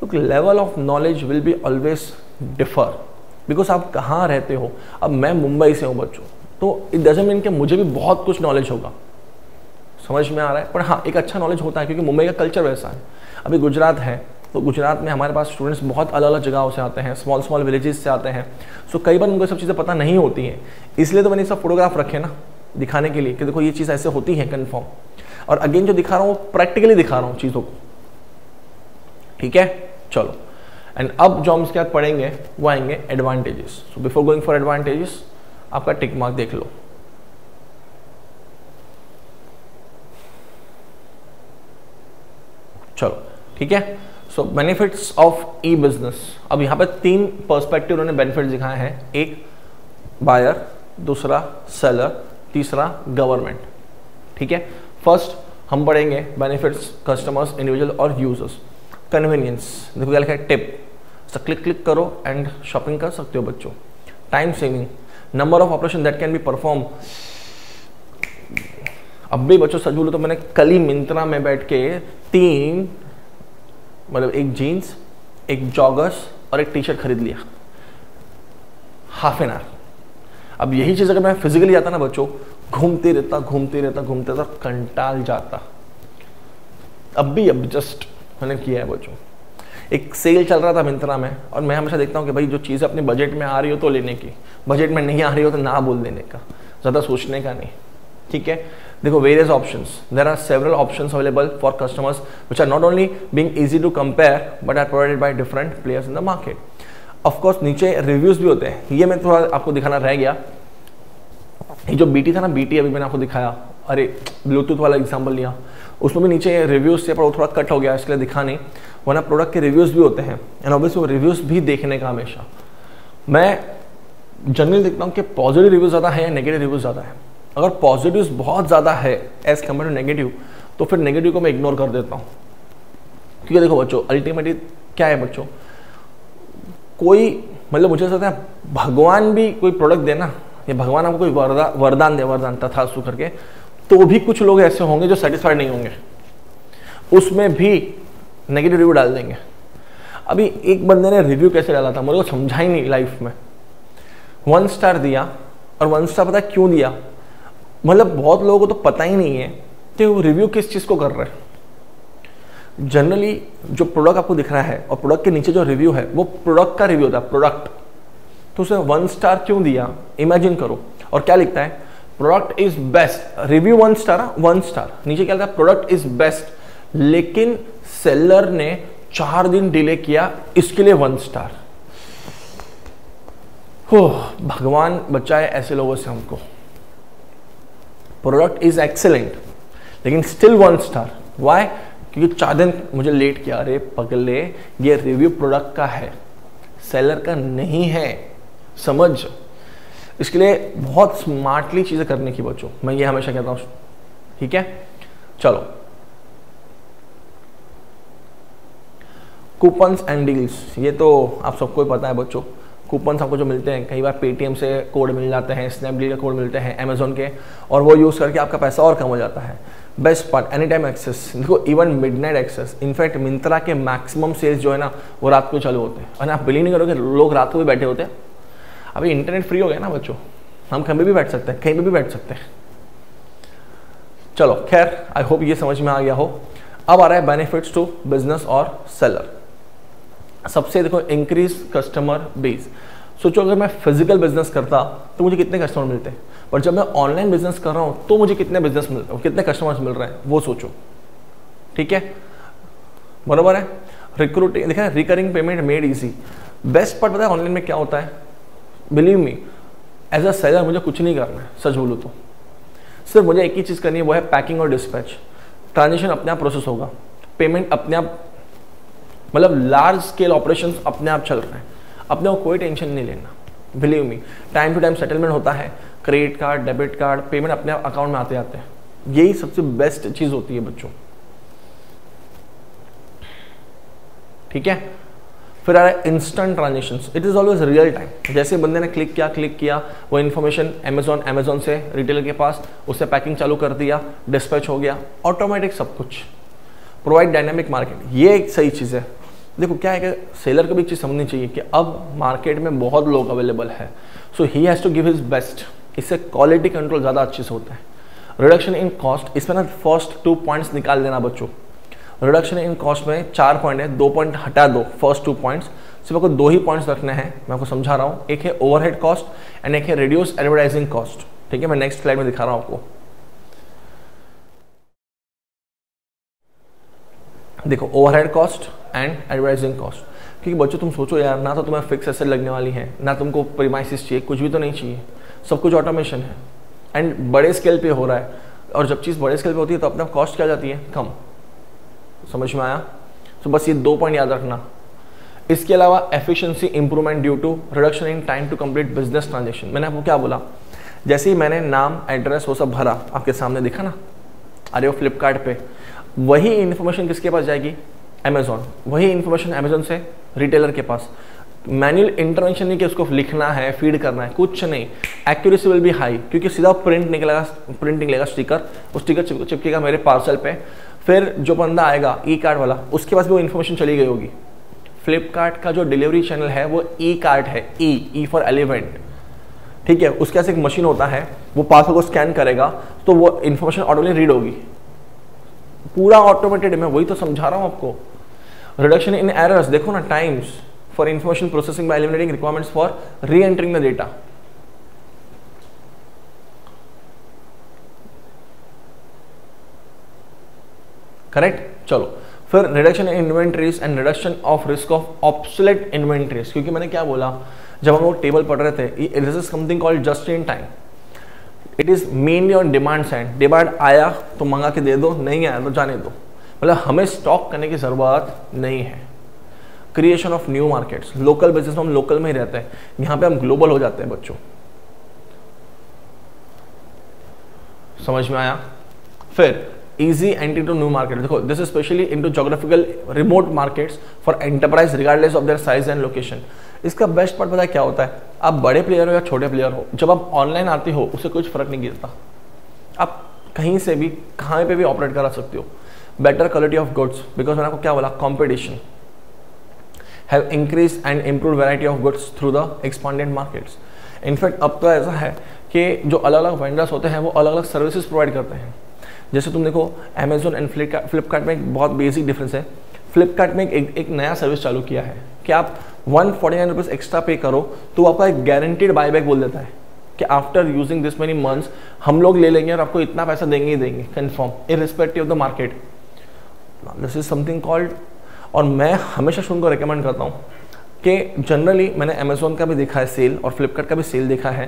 [SPEAKER 1] तो level of knowledge will be always differ because आप कहाँ रहते हो? अब मैं मुंबई से हूँ, बच्चों। तो इट डजेंट मीन कि मुझे भी बहुत कुछ नॉलेज होगा। समझ में आ रहा है? पर हाँ एक अच्छा नॉलेज होता है, क्योंकि मुंबई का कल्चर वैसा है। अभी गुजरात है तो गुजरात में हमारे पास स्टूडेंट्स बहुत अलग अलग जगहों से आते हैं स्मॉल स्मॉल विलेजेस से आते हैं। सो कई बार उनको सब चीज़ें पता नहीं होती हैं। इसलिए तो मैंने सब फोटोग्राफ रखे ना, दिखाने के लिए, कि देखो ये चीज़ ऐसे होती है कन्फर्म और अगेन जो दिखा रहा हूँ, वो प्रैक्टिकली दिखा रहा हूँ चीज़ों को। ठीक है? चलो। एंड अब जो हम इसके बाद पढ़ेंगे, वो आएँगे advantages so before going for advantages आपका टिक मार्क देख लो। चलो, ठीक है? So benefits of e business अब यहाँ पे तीन पर्सपेक्टिव उन्होंने बेनिफिट दिखाए हैं। एक बायर दूसरा सेलर तीसरा गवर्नमेंट ठीक है? फ़र्स्ट हम पढ़ेंगे बेनिफिट्स कस्टमर्स इंडिविजुअल और यूज़र्स कन्वीनियंस देखो क्या लिखा है टिप तो क्लिक क्लिक करो एंड शॉपिंग कर सकते हो बच्चों. Time saving number of operation that can be perform अब भी बच्चों, सच बोलो तो मैंने कल ही मिंत्रा में बैठ के तीन मतलब एक जीन्स, एक जॉगर्स और एक टी शर्ट खरीद लिया। हाफ़ एन आवर अब यही चीज़ अगर मैं फिजिकली आता ना बच्चों, घूमते रहता घूमते रहता घूमते रहता, कंटाल जाता। अब भी, अब जस्ट मैंने किया है बच्चों। एक सेल चल रहा था मिंत्रा में और मैं हमेशा देखता हूँ कि भाई जो चीज़ें अपने बजट में आ रही हो तो लेने की। बजट में नहीं आ रही हो तो ना बोल देने का। ज़्यादा सोचने का नहीं। ठीक है? देखो various option there are several option available for customers which are not only being easy to compare but are provided by different players in the market of course नीचे रिव्यूज़ भी होते हैं। ये मैं थोड़ा आपको दिखाना रह गया। ये जो बीटी था ना बीटी अभी मैंने आपको दिखाया। अरे ब्लूटूथ वाला एग्ज़ाम्पल लिया। उसमें भी नीचे रिव्यूज़ थे पर वो थोड़ा कट हो गया इसलिए दिखा नहीं। वरना प्रोडक्ट के रिव्यूज़ भी होते हैं। एंड ऑब्वियसली वो रिव्यूज़ भी देखने का हमेशा। मैं जनरली देखता हूँ कि पॉजिटिव रिव्यूज़ ज़्यादा है या नेगेटिव रिव्यूज़ ज़्यादा है। अगर पॉजिटिव बहुत ज़्यादा है एज़ कंपेयर टू नेगेटिव तो फिर नेगेटिव को मैं इग्नोर कर देता हूँ। क्योंकि देखो बच्चों अल्टीमेटली क्या है बच्चों? कोई मतलब मुझे लगता है भगवान भी कोई प्रोडक्ट देना या भगवान आपको कोई वरदा, वरदान दे, वरदान, तथा सु करके तो भी कुछ लोग ऐसे होंगे जो सेटिस्फाइड नहीं होंगे। उसमें भी नेगेटिव रिव्यू डाल देंगे। अभी एक बंदे ने रिव्यू कैसे डाला था? मुझे को समझा ही नहीं लाइफ में। वन स्टार दिया, और वन स्टार पता क्यों दिया? मतलब बहुत लोगों को तो पता ही नहीं है कि वो रिव्यू किस चीज़ को कर रहे हैं। जनरली जो प्रोडक्ट आपको दिख रहा है और प्रोडक्ट के नीचे जो रिव्यू है, वो प्रोडक्ट का रिव्यू होता है प्रोडक्ट तो उसने वन स्टार क्यों दिया? इमेजिन करो। और क्या लिखता है? Product is best review one star one star नीचे क्या लिखता है? प्रोडक्ट इज़ बेस्ट लेकिन सेलर ने चार दिन डिले किया, इसके लिए वन स्टार हो भगवान बचाए ऐसे लोगों से हमको। प्रोडक्ट इज़ एक्सेलेंट लेकिन स्टिल वन स्टार वाई क्योंकि चार दिन मुझे लेट किया, अरे पगले ये रिव्यू प्रोडक्ट का है सेलर का नहीं है, समझ? इसके लिए बहुत स्मार्टली चीज़ें करने की बच्चों मैं ये हमेशा कहता हूँ, ठीक है? चलो। कूपन्स एंड डील्स ये तो आप सबको पता है बच्चों। कूपन्स आपको जो मिलते हैं, कई बार पेटीएम से कोड मिल जाते हैं स्नैपडील के कोड मिलते हैं अमेजोन के, और वो यूज़ करके आपका पैसा और कम हो जाता है। Best part any time access देखो even midnight access in fact Myntra के मैक्सिमम सेल्स जो है ना, वो रात को चालू होते हैं। और आप बिलीव नहीं करोगे, लोग रात को भी बैठे होते हैं। अभी इंटरनेट फ्री हो गया ना, बच्चों? हम कहीं भी बैठ सकते हैं, कहीं पर भी बैठ सकते हैं। चलो, खैर आई होप ये समझ में आ गया हो। अब आ रहा है बेनिफिट्स टू बिज़नेस और सेलर सबसे देखो इंक्रीज कस्टमर बेस सोचो, अगर मैं फ़िज़िकल बिज़नेस करता तो मुझे कितने कस्टमर मिलते? पर जब मैं ऑनलाइन बिज़नेस कर रहा हूँ तो मुझे कितने बिज़नेस मिल, कितने कस्टमर्स मिल रहे हैं? वो सोचो। ठीक है? बराबर है? रिक्रूटिंग देखा recurring payment made easy best part पता है ऑनलाइन में क्या होता है? Believe me as a seller मुझे कुछ नहीं करना है, सच बोलूँ तो। सिर्फ़ मुझे एक ही चीज़ करनी है, वो है पैकिंग और डिस्पैच ट्रांजेक्शन अपने आप प्रोसेस होगा। पेमेंट अपने आप मतलब लार्ज स्केल ऑपरेशन अपने आप चल रहे हैं। अपने को कोई टेंशन नहीं लेना। Believe me time to time settlement होता है। Credit card debit card payment अपने आप अकाउंट में आते आते हैं। यही सबसे बेस्ट चीज़ होती है बच्चों। ठीक है? फिर आ रहा है instant transaction it is always real time जैसे बंदे ने क्लिक किया क्लिक किया, वो इन्फॉर्मेशन अमेजोन अमेजोन से रिटेलर के पास, उससे पैकिंग चालू कर दिया डिस्पैच हो गया ऑटोमेटिक सब कुछ। प्रोवाइड डायनेमिक मार्केट ये एक सही चीज़ है। देखो, क्या है कि सेलर को भी एक चीज़ समझनी चाहिए कि अब मार्केट में बहुत लोग अवेलेबल है। So he has to give his best इससे क्वालिटी कंट्रोल ज़्यादा अच्छे से होता है। रिडक्शन इन कॉस्ट इसमें ना फ़र्स्ट टू पॉइंट्स निकाल देना बच्चों। रिडक्शन इन कॉस्ट में चार पॉइंट है, दो पॉइंट हटा दो फ़र्स्ट टू पॉइंट्स सिर्फ़ आपको दो ही पॉइंट्स रखने हैं, मैं आपको समझा रहा हूँ। एक है ओवरहेड कॉस्ट एंड एक है रिड्यूस एडवर्टाइजिंग कॉस्ट ठीक है, मैं नेक्स्ट स्लाइड में दिखा रहा हूँ आपको। देखो overhead cost and advertising cost क्योंकि बच्चों, तुम सोचो यार, ना तो तुम्हें फिक्स एसेट लगने वाली है, ना तुमको प्रीमाइसिस चाहिए, कुछ भी तो नहीं चाहिए। सब कुछ ऑटोमेशन है। एंड बड़े स्केल पे हो रहा है। और जब चीज़ बड़े स्केल पे होती है तो अपना कॉस्ट क्या जाती है? कम। समझ में आया? तो बस ये दो पॉइंट याद रखना। इसके अलावा efficiency improvement due to reduction in time to complete business transaction मैंने आपको क्या बोला? जैसे ही मैंने नाम एड्रेस वो सब भरा, आपके सामने दिखा ना? अरे वो फ्लिपकार्ट वही इन्फॉर्मेशन किसके पास जाएगी? अमेजोन वही इन्फॉर्मेशन अमेजोन से रिटेलर के पास. मैनुअल इंटरवेंशन नहीं कि उसको लिखना है फ़ीड करना है, कुछ नहीं. एक्यूरेसी विल भी हाई क्योंकि सीधा प्रिंट निकलेगा प्रिंट निकलेगा स्टिकर उस स्टिकर चिपकेगा मेरे पार्सल पे. फिर जो बंदा आएगा ई कार्ड वाला, उसके पास भी वो इन्फॉर्मेशन चली गई होगी. फ्लिपकार्ट का जो डिलीवरी चैनल है, वो ई कार्ड है. ई ई फॉर एलिवेंट ठीक है? उसके पास एक मशीन होता है, वो पार्सल को स्कैन करेगा तो वो इन्फॉर्मेशन ऑटोमेटिक रीड होगी. पूरा ऑटोमेटेड मैं वही तो समझा रहा हूँ आपको। रिडक्शन इन एरर्स देखो ना times for information processing by eliminating requirements for reentering the data correct चलो, फिर reduction in inventories and reduction of risk of obsolete inventories क्योंकि मैंने क्या बोला, जब हम लोग टेबल पढ़ रहे थे this is something called just in time it is mainly on demand side demand आया तो मंगा के दे दो, नहीं आया तो जाने दो। मतलब हमें स्टॉक करने की ज़रूरत नहीं है। Creation of new markets local business में हम लोकल में ही रहते हैं। यहाँ पे हम ग्लोबल हो जाते हैं, बच्चों। समझ में आया? फिर, easy entry to new market. देखो, this is specially into geographical remote markets for enterprise regardless of their size and location. इसका बेस्ट पार्ट पता है क्या होता है? आप बड़े प्लेयर हो या छोटे प्लेयर हो जब आप ऑनलाइन आते हो उसे कुछ फ़र्क नहीं गिरता। आप कहीं से भी कहाँ पे भी ऑपरेट करा सकते हो। Better quality of goods because मैंने आपको क्या बोला? Competition have increase and improve variety of goods through the expanded markets in fact अब तो ऐसा है कि जो अलग अलग वेंडर्स होते हैं वो अलग अलग सर्विसेज़ प्रोवाइड करते हैं। जैसे तुम देखो अमेजोन एंड फ्लिपकार्ट में एक बहुत बेसिक डिफरेंस है। फ्लिपकार्ट में एक, एक नया सर्विस चालू किया है। कि आप one forty nine rupees extra pay करो तो आपका एक गारंटीड बाईबैक बोल देता है कि after using this many months हम लोग ले लेंगे और आपको इतना पैसा देंगे ही देंगे confirm irrespective of the market this is something called और मैं हमेशा को रिकमेंड करता हूँ कि जनरली मैंने अमेजोन का भी देखा है सेल और फ्लिपकार्ट का भी सेल देखा है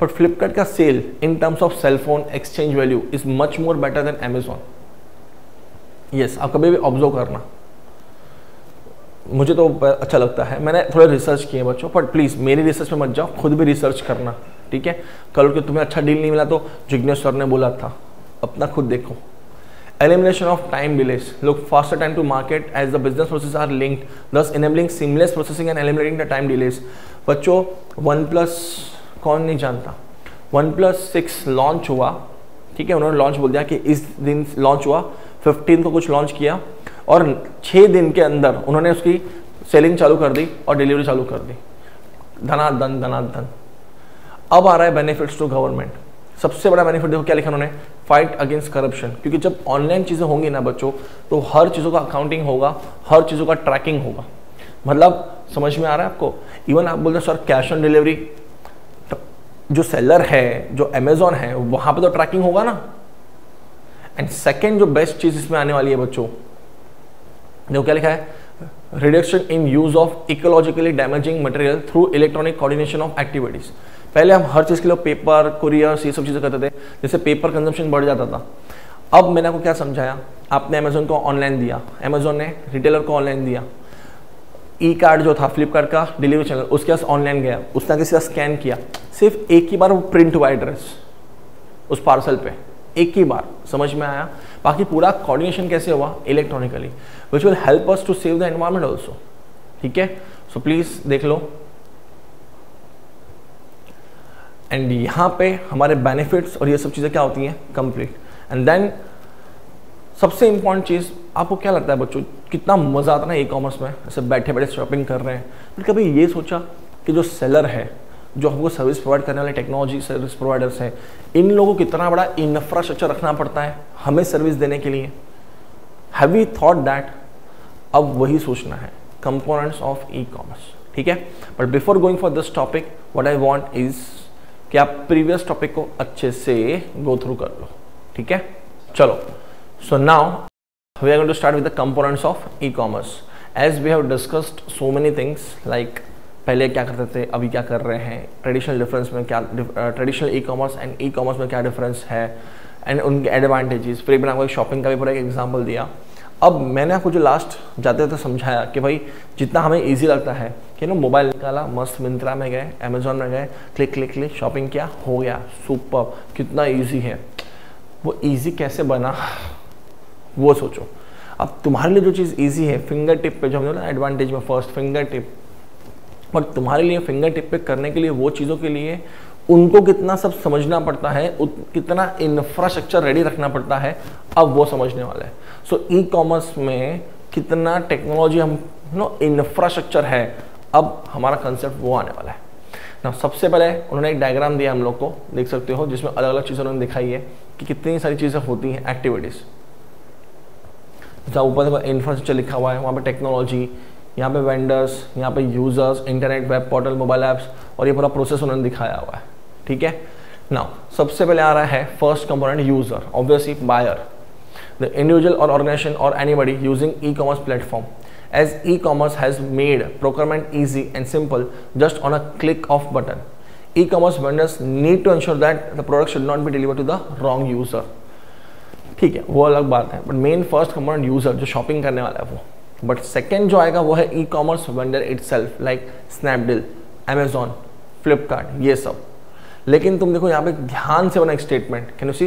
[SPEAKER 1] बट फ्लिपकार्ट का sale in terms of cell phone exchange value is much more better than Amazon yes आप कभी भी ऑब्ज़र्व करना। मुझे तो अच्छा लगता है। मैंने थोड़े रिसर्च किए बच्चों बट प्लीज़ मेरी रिसर्च में मत जाओ, खुद भी रिसर्च करना, ठीक है? कल के तुम्हें अच्छा डील नहीं मिला तो जिग्नेश सर ने बोला था, अपना खुद देखो। Elimination of time delays. Look, faster time to market as the business processes are linked, thus enabling seamless processing and eliminating the time delays. बच्चों वन प्लस कौन नहीं जानता? वन प्लस सिक्स लॉन्च हुआ, ठीक है? उन्होंने लॉन्च बोल दिया कि इस दिन लॉन्च हुआ फिफ्टीन को कुछ लॉन्च किया और छः दिन के अंदर उन्होंने उसकी सेलिंग चालू कर दी और डिलीवरी चालू कर दी। धनाधन धनाधन। अब आ रहा है बेनिफिट्स टू गवर्नमेंट सबसे बड़ा बेनिफिट देखो क्या लिखा उन्होंने? फाइट अगेंस्ट करप्शन क्योंकि जब ऑनलाइन चीज़ें होंगी ना बच्चों तो हर चीज़ों का अकाउंटिंग होगा, हर चीज़ों का ट्रैकिंग होगा। मतलब समझ में आ रहा है आपको? इवन आप बोलते सर कैश ऑन डिलीवरी जो सेलर है, जो अमेजोन है, वहाँ पे तो ट्रैकिंग होगा ना। एंड सेकेंड जो बेस्ट चीज़ इसमें आने वाली है बच्चों देखो क्या लिखा है? Reduction in use of ecologically damaging material through electronic coordination of activities पहले हम हर चीज़ के लिए पेपर कुरियर ये सब चीज़ें करते थे जैसे पेपर कंजम्पशन बढ़ जाता था। अब मैंने आपको क्या समझाया? आपने अमेजोन को ऑनलाइन दिया। अमेजोन ने रिटेलर को ऑनलाइन दिया। ई कार्ड जो था फ्लिपकार्ट का डिलीवरी चैनल उसके पास ऑनलाइन गया। उसने किसी का स्कैन किया। सिर्फ़ एक ही बार वो प्रिंट हुआ एड्रेस उस पार्सल पे। एक ही बार, समझ में आया? बाकी पूरा कोऑर्डिनेशन कैसे हुआ? Electronically which will help us to save the environment also ठीक है? सो प्लीज़ देख लो. एंड यहाँ पे हमारे बेनिफिट्स और ये सब चीज़ें क्या होती हैं? कंप्लीट एंड देन सबसे इंपॉर्टेंट चीज़, आपको क्या लगता है बच्चों, कितना मज़ा आता है ना ई कॉमर्स में? ऐसे बैठे बैठे शॉपिंग कर रहे हैं। फिर कभी ये सोचा कि जो सेलर है जो हमको सर्विस प्रोवाइड करने वाले टेक्नोलॉजी सर्विस प्रोवाइडर्स हैं, इन लोगों को कितना बड़ा इंफ्रास्ट्रक्चर रखना पड़ता है हमें सर्विस देने के लिए? हैव थॉट दैट अब वही सोचना है कंपोनेंट्स ऑफ़ ई कॉमर्स ठीक है? But before going for this topic what I want is कि आप प्रीवियस टॉपिक को अच्छे से गो थ्रू कर लो, ठीक है? चलो so now we are going to start with the components of e commerce as we have discussed so many things like पहले क्या करते थे, अभी क्या कर रहे हैं? ट्रेडिशनल डिफरेंस में क्या traditional e commerce and e commerce में क्या डिफरेंस है? एंड उनके एडवांटेजेस फिर मैंने आपको शॉपिंग का भी पूरा एक एग्ज़ाम्पल दिया। अब मैंने आपको जो लास्ट जाते थे समझाया कि भाई, जितना हमें ईजी लगता है कि ना मोबाइल निकाला, मस्त मिंत्रा में गए अमेजोन में गए क्लिक क्लिक क्लिक शॉपिंग किया, हो गया सुपर कितना ईजी है। वो ईजी कैसे बना? वो सोचो। अब तुम्हारे लिए जो चीज़ ईजी है फिंगर टिप पे जो हमने ना एडवांटेज में फ़र्स्ट फिंगर टिप और तुम्हारे लिए फिंगर टिप पे करने के लिए, वो चीज़ों के लिए, उनको कितना सब समझना पड़ता है कितना इंफ्रास्ट्रक्चर रेडी रखना पड़ता है, अब वो समझने वाला है। सो ई कॉमर्स में कितना टेक्नोलॉजी हम नो इंफ्रास्ट्रक्चर है, अब हमारा कंसेप्ट वो आने वाला है। ना सबसे पहले उन्होंने एक डायग्राम दिया हम लोग को, देख सकते हो, जिसमें अलग अलग चीज़ें उन्होंने दिखाई है कि कितनी सारी चीज़ें होती हैं एक्टिविटीज़ जहाँ ऊपर इंफ्रास्ट्रक्चर लिखा हुआ है, वहाँ पर टेक्नोलॉजी यहाँ पे वेंडर्स यहाँ पे users internet web portal mobile apps और ये पूरा प्रोसेस उन्होंने दिखाया हुआ है, ठीक है नाउ सबसे पहले आ रहा है first component user obviously buyer the individual और ऑर्गेनाइजेशन और anybody using e commerce platform as e-commerce has made procurement easy and simple just on a click of button. E-commerce vendors need to ensure that the product should not be delivered to the wrong user. ठीक है, वो अलग बात है but main first component user जो shopping करने वाला है वो बट सेकेंड जो आएगा वो है e commerce vendor it like Snapdeal Amazon Flipkart ये सब। लेकिन तुम देखो यहाँ पे ध्यान से बना एक statement can you see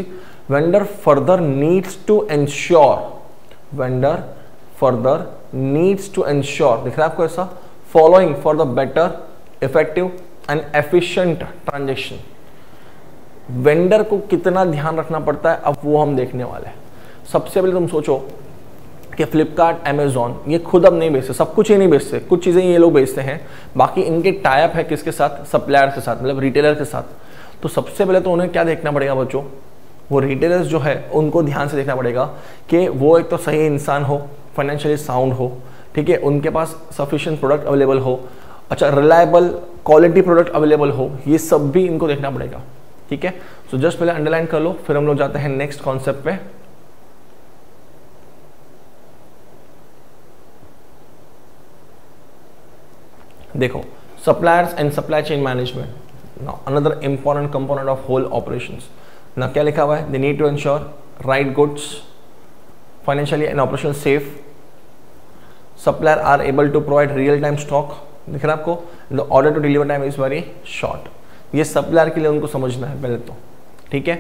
[SPEAKER 1] vendor further needs to ensure vendor further needs to ensure दिख रहा है आपको ऐसा? Following for the better effective and efficient transaction vendor को कितना ध्यान रखना पड़ता है, अब वो हम देखने वाले हैं। सबसे पहले तुम सोचो कि फ्लिपकार्ट अमेजोन ये खुद अब नहीं बेचते, सब कुछ ये नहीं बेचते, कुछ चीज़ें ये लोग बेचते हैं, बाकी इनके टाइप है किसके साथ? सप्लायर के साथ मतलब रिटेलर के साथ। तो सबसे पहले तो उन्हें क्या देखना पड़ेगा बच्चों? वो रिटेलर्स जो है, उनको ध्यान से देखना पड़ेगा कि वो एक तो सही इंसान हो फाइनेंशियली साउंड हो, ठीक है, उनके पास सफिशियंट प्रोडक्ट अवेलेबल हो अच्छा रिलायबल क्वालिटी प्रोडक्ट अवेलेबल हो, ये सब भी इनको देखना पड़ेगा, ठीक है? सो जस्ट पहले अंडरलाइन कर लो, फिर हम लोग जाते हैं नेक्स्ट कॉन्सेप्ट पे। देखो suppliers and supply chain management now another important component of whole operations ना क्या लिखा हुआ है? They need to ensure right goods financially and operational safe. Supplier are able to provide real time stock, दिख रहा है आपको? The order to deliver time is very short ये सप्लायर के लिए उनको समझना है पहले तो ठीक है?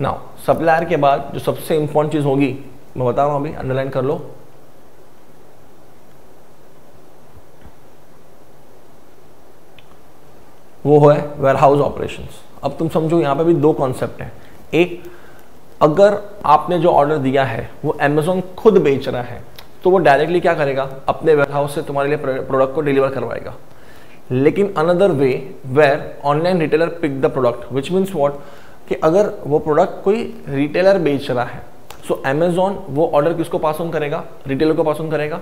[SPEAKER 1] नाउ सप्लायर के बाद जो सबसे इंपॉर्टेंट चीज़ होगी, मैं बता रहा हूँ अभी अंडरलाइन कर लो। वो है वेयर हाउस ऑपरेशन अब तुम समझो यहाँ पे भी दो कॉन्सेप्ट है। एक अगर आपने जो ऑर्डर दिया है वो अमेजोन खुद बेच रहा है तो वो डायरेक्टली क्या करेगा? अपने वेयर हाउस से तुम्हारे लिए प्रोडक्ट को डिलीवर करवाएगा। लेकिन another way where online retailer pick the product which means what कि अगर वो प्रोडक्ट कोई रिटेलर बेच रहा है सो so, अमेजोन वो ऑर्डर किसको पास ऑन करेगा? रिटेलर को पास ऑन करेगा।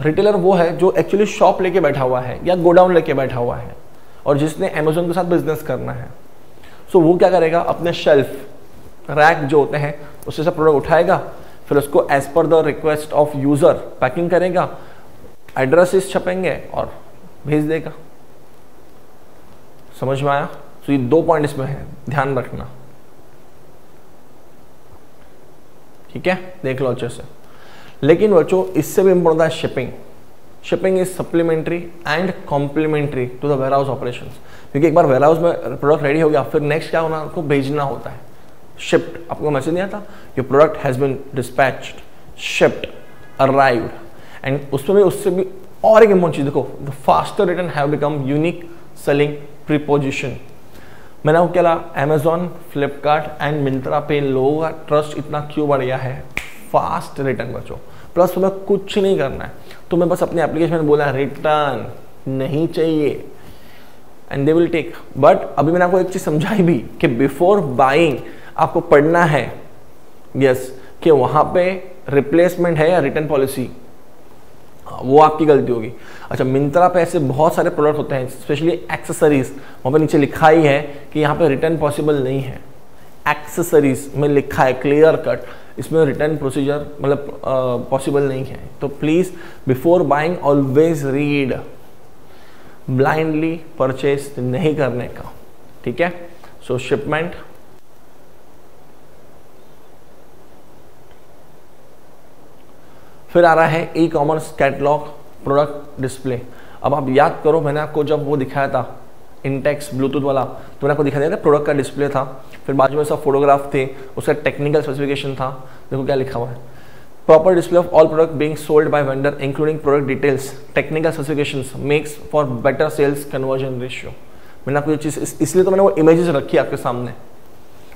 [SPEAKER 1] रिटेलर वो है जो एक्चुअली शॉप लेके बैठा हुआ है या गोडाउन लेके बैठा हुआ है। और जिसने अमेजोन के साथ बिज़नेस करना है। सो so, वो क्या करेगा? अपने शेल्फ रैक जो होते हैं उससे सब प्रोडक्ट उठाएगा। फिर उसको as per the request of user packing करेगा। एड्रेसेस छपेंगे और भेज देगा। समझ में आया? तो ये दो पॉइंट इसमें है। ध्यान रखना। ठीक है? देख लो अच्छे से। लेकिन बच्चों इससे भी इंपॉर्टेंट है shipping shipping is supplementary and complementary to the warehouse operation क्योंकि एक बार वेयर हाउस में प्रोडक्ट रेडी हो गया, फिर नेक्स्ट क्या होना, आपको भेजना होता है। शिफ्ट आपको मैसेज नहीं आता? Your product has been dispatched shipped arrived and उसमें भी, उससे भी और एक इंपॉर्टेंट चीज़, देखो the faster return have become unique selling proposition मैंने आपको क्या अमेजोन फ्लिपकार्ट एंड मिंत्रा पे लोगों का ट्रस्ट इतना क्यों बढ़ गया है? फास्ट रिटर्न बचो प्लस तुम्हें कुछ नहीं करना है। तुम्हें बस अपने एप्लीकेशन में बोला रिटर्न नहीं चाहिए। And they will take but अभी मैंने आपको एक चीज़ समझाई भी कि बिफोर बाइंग आपको पढ़ना है। यस yes, कि वहाँ पे रिप्लेसमेंट है या रिटर्न पॉलिसी वो आपकी गलती होगी। अच्छा मिंत्रा पे ऐसे बहुत सारे प्रोडक्ट होते हैं स्पेशली एक्सेसरीज वहाँ पे नीचे लिखा ही है कि यहाँ पे रिटर्न पॉसिबल नहीं है। एक्सेसरीज में लिखा है क्लियर कट इसमें रिटर्न प्रोसीजर मतलब पॉसिबल नहीं है। तो please before buying always read blindly purchase नहीं करने का। ठीक है? सो शिपमेंट फिर आ रहा है e commerce catalogue product display अब आप याद करो, मैंने आपको जब वो दिखाया था इंटेक्स ब्लूटूथ वाला तो मैंने आपको दिखाया था प्रोडक्ट का डिस्प्ले था। फिर बाजू में सब फोटोग्राफ थे, उसका टेक्निकल स्पेसिफिकेशन था। देखो क्या लिखा हुआ है। Proper display of all product being sold by vendor including product details technical specifications makes for better sales conversion ratio मैंने आपको ये चीज़ इसलिए तो मैंने वो इमेजेस रखी आपके सामने।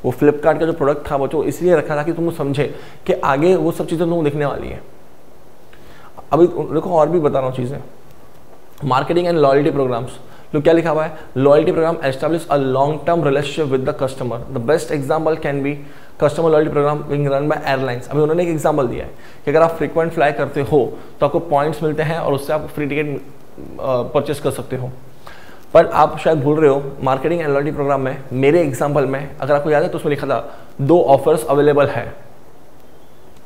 [SPEAKER 1] वो फ्लिपकार्ट का जो प्रोडक्ट था वो जो इसलिए रखा था कि तुम समझे कि आगे वो सब चीज़ें तुमको दिखने वाली है। अभी देखो और भी बता रहा हूँ चीज़ें। मार्केटिंग एंड लॉयल्टी प्रोग्राम्स तो क्या लिखा हुआ है? Loyalty programme establish a long term relationship with the customer the best example can be customer loyalty programme being run by airlines अभी उन्होंने एक एग्ज़ाम्पल दिया है कि अगर आप फ्रीक्वेंट फ्लाई करते हो तो आपको पॉइंट्स मिलते हैं और उससे आप फ्री टिकट परचेस कर सकते हो। पर आप शायद भूल रहे हो मार्केटिंग एंड लॉयल्टी प्रोग्राम में, मेरे एग्ज़ाम्पल में, अगर आपको याद है तो उसमें लिखा था, दो ऑफर्स अवेलेबल है।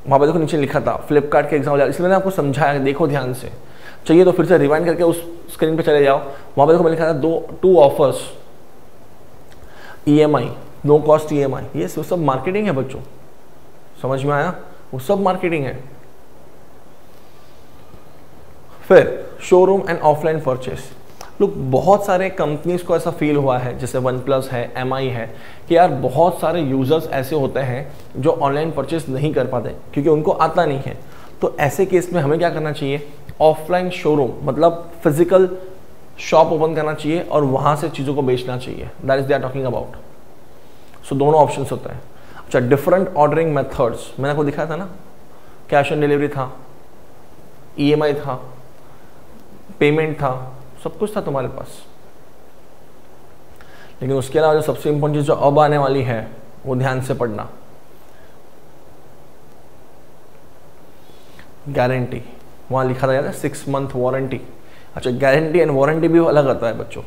[SPEAKER 1] वहाँ पर देखो नीचे लिखा था फ्लिपकार्ट के एग्ज़ाम्पल इसलिए मैंने आपको समझाया, देखो ध्यान से। चाहिए तो फिर से रिवाइंड करके उस स्क्रीन पे चले जाओ। वहाँ पर देखो मैंने लिखा था दो two offers EMI no cost EMI ये वो सब मार्केटिंग है बच्चों। समझ में आया? वो सब मार्केटिंग है। फिर शोरूम एंड ऑफलाइन परचेस लोग बहुत सारे कंपनीज़ को ऐसा फील हुआ है, जैसे वन प्लस है एमआई है, कि यार बहुत सारे यूज़र्स ऐसे होते हैं जो ऑनलाइन परचेस नहीं कर पाते, क्योंकि उनको आता नहीं है। तो ऐसे केस में हमें क्या करना चाहिए? ऑफलाइन शोरूम मतलब फ़िज़िकल शॉप ओपन करना चाहिए और वहाँ से चीज़ों को बेचना चाहिए। That is they are talking about so दोनों ऑप्शन होते हैं। अच्छा डिफरेंट ऑर्डरिंग मेथड्स मैंने आपको दिखाया था ना? कैश ऑन डिलीवरी था ई e था पेमेंट था, सब कुछ था तुम्हारे पास। लेकिन उसके अलावा जो सबसे इंपॉर्टेंट चीज़ जो अब आने वाली है, वो ध्यान से पढ़ना। गारंटी वहाँ लिखा था यार सिक्स मंथ वारंटी अच्छा गारंटी एंड वारंटी भी अलग आता है बच्चों।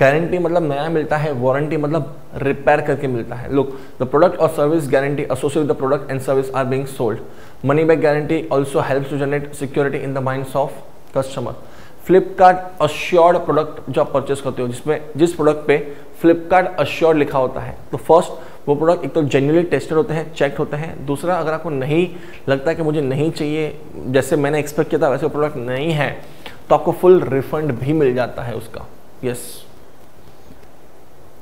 [SPEAKER 1] गारंटी मतलब नया मिलता है वारंटी मतलब रिपेयर करके मिलता है। लुक द प्रोडक्ट और service guarantee associate the product and service are being sold money back guarantee also help to generate security in the minds of customer Flipkart assured product जो आप purchase करते हो, जिसमें, जिस प्रोडक्ट पे Flipkart assured लिखा होता है तो फ़र्स्ट वो प्रोडक्ट एक तो जेन्यूनली टेस्टेड होते हैं चेक होते हैं। दूसरा, अगर आपको नहीं लगता कि मुझे नहीं चाहिए, जैसे मैंने एक्सपेक्ट किया था, वैसे वो प्रोडक्ट नहीं है तो आपको फुल रिफंड भी मिल जाता है उसका। यस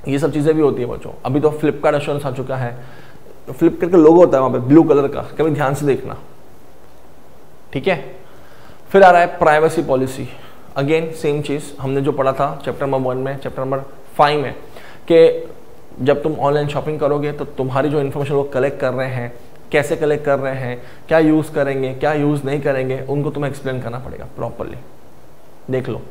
[SPEAKER 1] ये सब चीज़ें भी होती है बच्चों। अभी तो फ्लिपकार्ट एश्योरेंस आ चुका है। फ्लिपकार्ट का लोगो होता है वहाँ पे ब्लू कलर का। कभी ध्यान से देखना। ठीक है? फिर आ रहा है प्राइवेसी पॉलिसी अगेन सेम चीज़। हमने जो पढ़ा था चैप्टर नंबर वन में चैप्टर नंबर फाइव में, कि जब तुम ऑनलाइन शॉपिंग करोगे तो तुम्हारी जो इन्फॉर्मेशन वो कलेक्ट कर रहे हैं, कैसे कलेक्ट कर रहे हैं, क्या यूज़ करेंगे, क्या यूज़ नहीं करेंगे, उनको तुम्हें एक्सप्लेन करना पड़ेगा प्रॉपरली देख लो.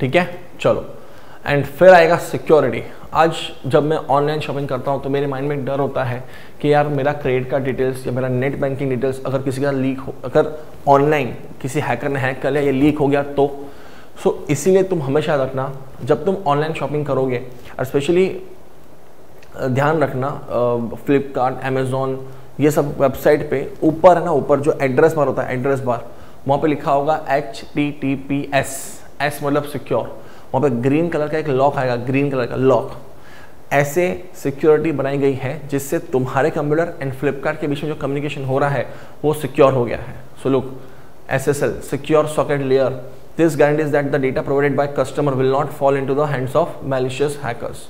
[SPEAKER 1] ठीक है? चलो. एंड फिर आएगा सिक्योरिटी आज जब मैं ऑनलाइन शॉपिंग करता हूँ तो मेरे माइंड में डर होता है कि यार मेरा क्रेडिट कार्ड डिटेल्स या मेरा नेट बैंकिंग डिटेल्स अगर किसी का लीक हो अगर ऑनलाइन किसी हैकर ने हैक कर लिया या लीक हो गया तो। सो so, इसीलिए तुम हमेशा रखना जब तुम ऑनलाइन शॉपिंग करोगे और स्पेशली ध्यान रखना फ्लिपकार्ट अमेज़ोन ये सब वेबसाइट पे ऊपर है ना ऊपर जो एड्रेस बार होता है एड्रेस बार वहाँ पे लिखा होगा H T T P S S मतलब सिक्योर वहाँ पे ग्रीन कलर का एक लॉक आएगा ग्रीन कलर का लॉक ऐसे सिक्योरिटी बनाई गई है जिससे तुम्हारे कंप्यूटर एंड फ्लिपकार्ट के बीच में जो कम्युनिकेशन हो रहा है, वो सिक्योर हो गया है. So look S S L secure socket layer this guarantees that the data provided by customer will not fall into the hands of malicious hackers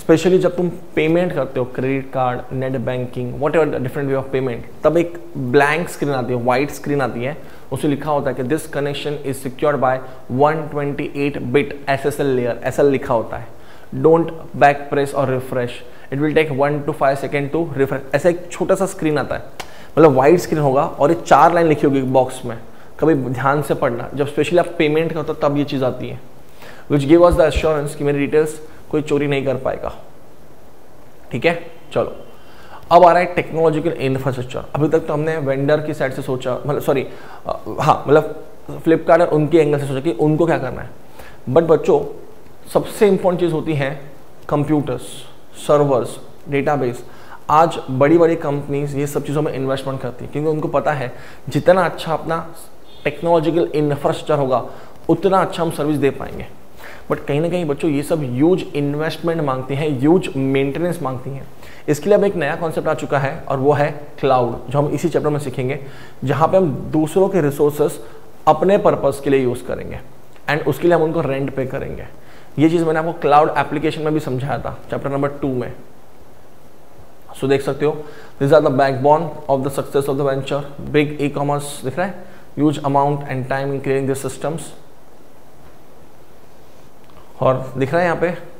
[SPEAKER 1] specially जब तुम पेमेंट करते हो credit card net banking whatever different way of payment तब एक blank screen आती है white screen आती है उसमें लिखा होता है कि this connection is secured by 128 bit S layer ऐसा लिखा होता है। डोंट बैक प्रेस और refresh it will take one two five second to refresh ऐसा एक छोटा सा स्क्रीन आता है। मतलब वाइट स्क्रीन होगा और ये चार लाइन लिखी होगी बॉक्स में। कभी ध्यान से पढ़ना। जब स्पेशली आप पेमेंट करते हो, तब ये चीज़ आती है। Which give us the assurance कि मेरी डिटेल्स कोई चोरी नहीं कर पाएगा। ठीक है? चलो। अब आ रहा है टेक्नोलॉजिकल इंफ्रास्ट्रक्चर अभी तक तो हमने वेंडर की साइड से सोचा मतलब सॉरी हाँ मतलब फ्लिपकार्ट और उनके एंगल से सोचा कि उनको क्या करना है। बट बच्चों, सबसे इंपॉर्टेंट चीज़ होती है कंप्यूटर्स सर्वर्स डेटाबेस आज बड़ी बड़ी कंपनीज़ ये सब चीज़ों में इन्वेस्टमेंट करती है, क्योंकि उनको पता है जितना अच्छा अपना टेक्नोलॉजिकल इंफ्रास्ट्रक्चर होगा, उतना अच्छा हम सर्विस दे पाएँगे। बट कहीं ना कहीं बच्चों, ये सब यूज़ इन्वेस्टमेंट मांगती हैं यूज़ मेंटेनेंस मांगती हैं। इसके लिए अब एक नया कॉन्सेप्ट आ चुका है और वो है क्लाउड जो हम इसी चैप्टर में सीखेंगे, जहाँ पे हम दूसरों के रिसोर्सेस अपने पर्पज़ के लिए यूज़ करेंगे एंड उसके लिए हम उनको रेंट पे करेंगे। ये चीज़ मैंने आपको क्लाउड एप्लीकेशन में भी समझाया था चैप्टर नंबर टू में। सो देख सकते हो this are the backbone of the success of the venture big e commerce दिख रहा है? Huge amount and time in creating this systems और दिख रहा है यहाँ पे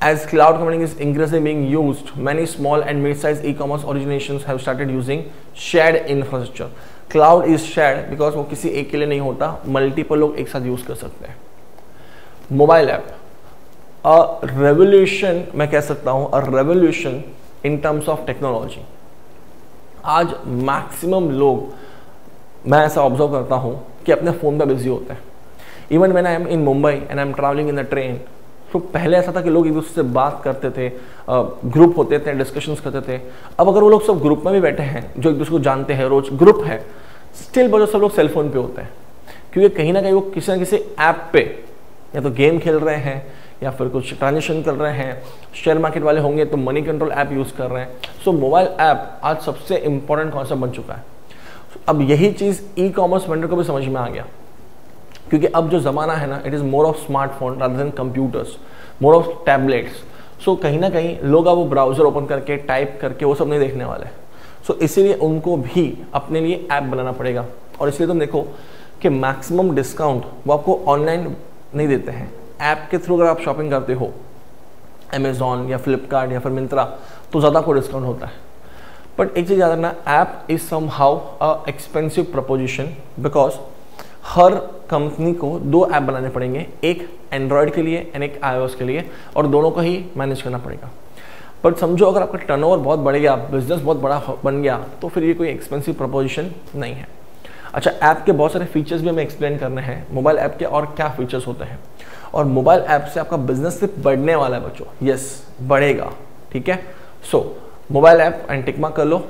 [SPEAKER 1] As cloud computing is increasingly being used, many small and mid-sized e-commerce originations have started using shared infrastructure. Cloud is shared because वो किसी एक के लिए नहीं होता मल्टीपल लोग एक साथ यूज़ कर सकते हैं मोबाइल ऐप अ रेवोल्यूशन मैं कह सकता हूँ a revolution in terms of technology आज मैक्सिमम लोग मैं ऐसा ऑब्ज़र्व करता हूँ कि अपने फ़ोन पे बिज़ी होते हैं even man I am in Mumbai and I am travelling in the train तो पहले ऐसा था कि लोग एक दूसरे से बात करते थे ग्रुप होते थे डिस्कशंस करते थे। अब अगर वो लोग सब ग्रुप में भी बैठे हैं, जो एक दूसरे को जानते हैं, रोज ग्रुप है स्टिल बजो सब लोग सेलफोन पे होते हैं। क्योंकि कहीं ना कहीं वो किसी ना किसी ऐप पे या तो गेम खेल रहे हैं, या फिर कुछ ट्रांजेक्शन कर रहे हैं शेयर मार्केट वाले होंगे तो मनी कंट्रोल ऐप यूज़ कर रहे हैं। सो मोबाइल ऐप आज सबसे इंपॉर्टेंट कॉन्सेप्ट बन चुका है। अब यही चीज़ ई कॉमर्स वेंडर को भी समझ में आ गया। क्योंकि अब जो ज़माना है ना it is more of smartphone rather than computers more of tablets so कहीं ना कहीं लोग अब वो ब्राउज़र ओपन करके टाइप करके वो सब नहीं देखने वाले सो so, इसीलिए उनको भी अपने लिए ऐप बनाना पड़ेगा। और इसलिए तुम देखो कि मैक्सिमम डिस्काउंट वो आपको ऑनलाइन नहीं देते हैं। ऐप के थ्रू अगर आप शॉपिंग करते हो अमेजोन या फ्लिपकार्ट या फिर मिंत्रा तो ज़्यादा आपको डिस्काउंट होता है। बट एक चीज़ याद रखना app is somehow a expensive proposition because her company को दो ऐप बनाने पड़ेंगे, एक एंड्रॉयड के लिए एंड एक आईओएस के लिए, और दोनों को ही मैनेज करना पड़ेगा। पर समझो, अगर आपका टर्नओवर बहुत बढ़ गया बिज़नेस बहुत बड़ा बन गया तो फिर ये कोई एक्सपेंसिव प्रपोजिशन नहीं है। अच्छा ऐप के बहुत सारे फीचर्स भी हमें एक्सप्लेन करने हैं। मोबाइल ऐप के और क्या फीचर्स होते हैं? और मोबाइल ऐप से आपका बिज़नेस सिर्फ़ बढ़ने वाला है, बच्चों। यस बढ़ेगा, ठीक है? सो मोबाइल ऐप एंड टिकमा कर लो।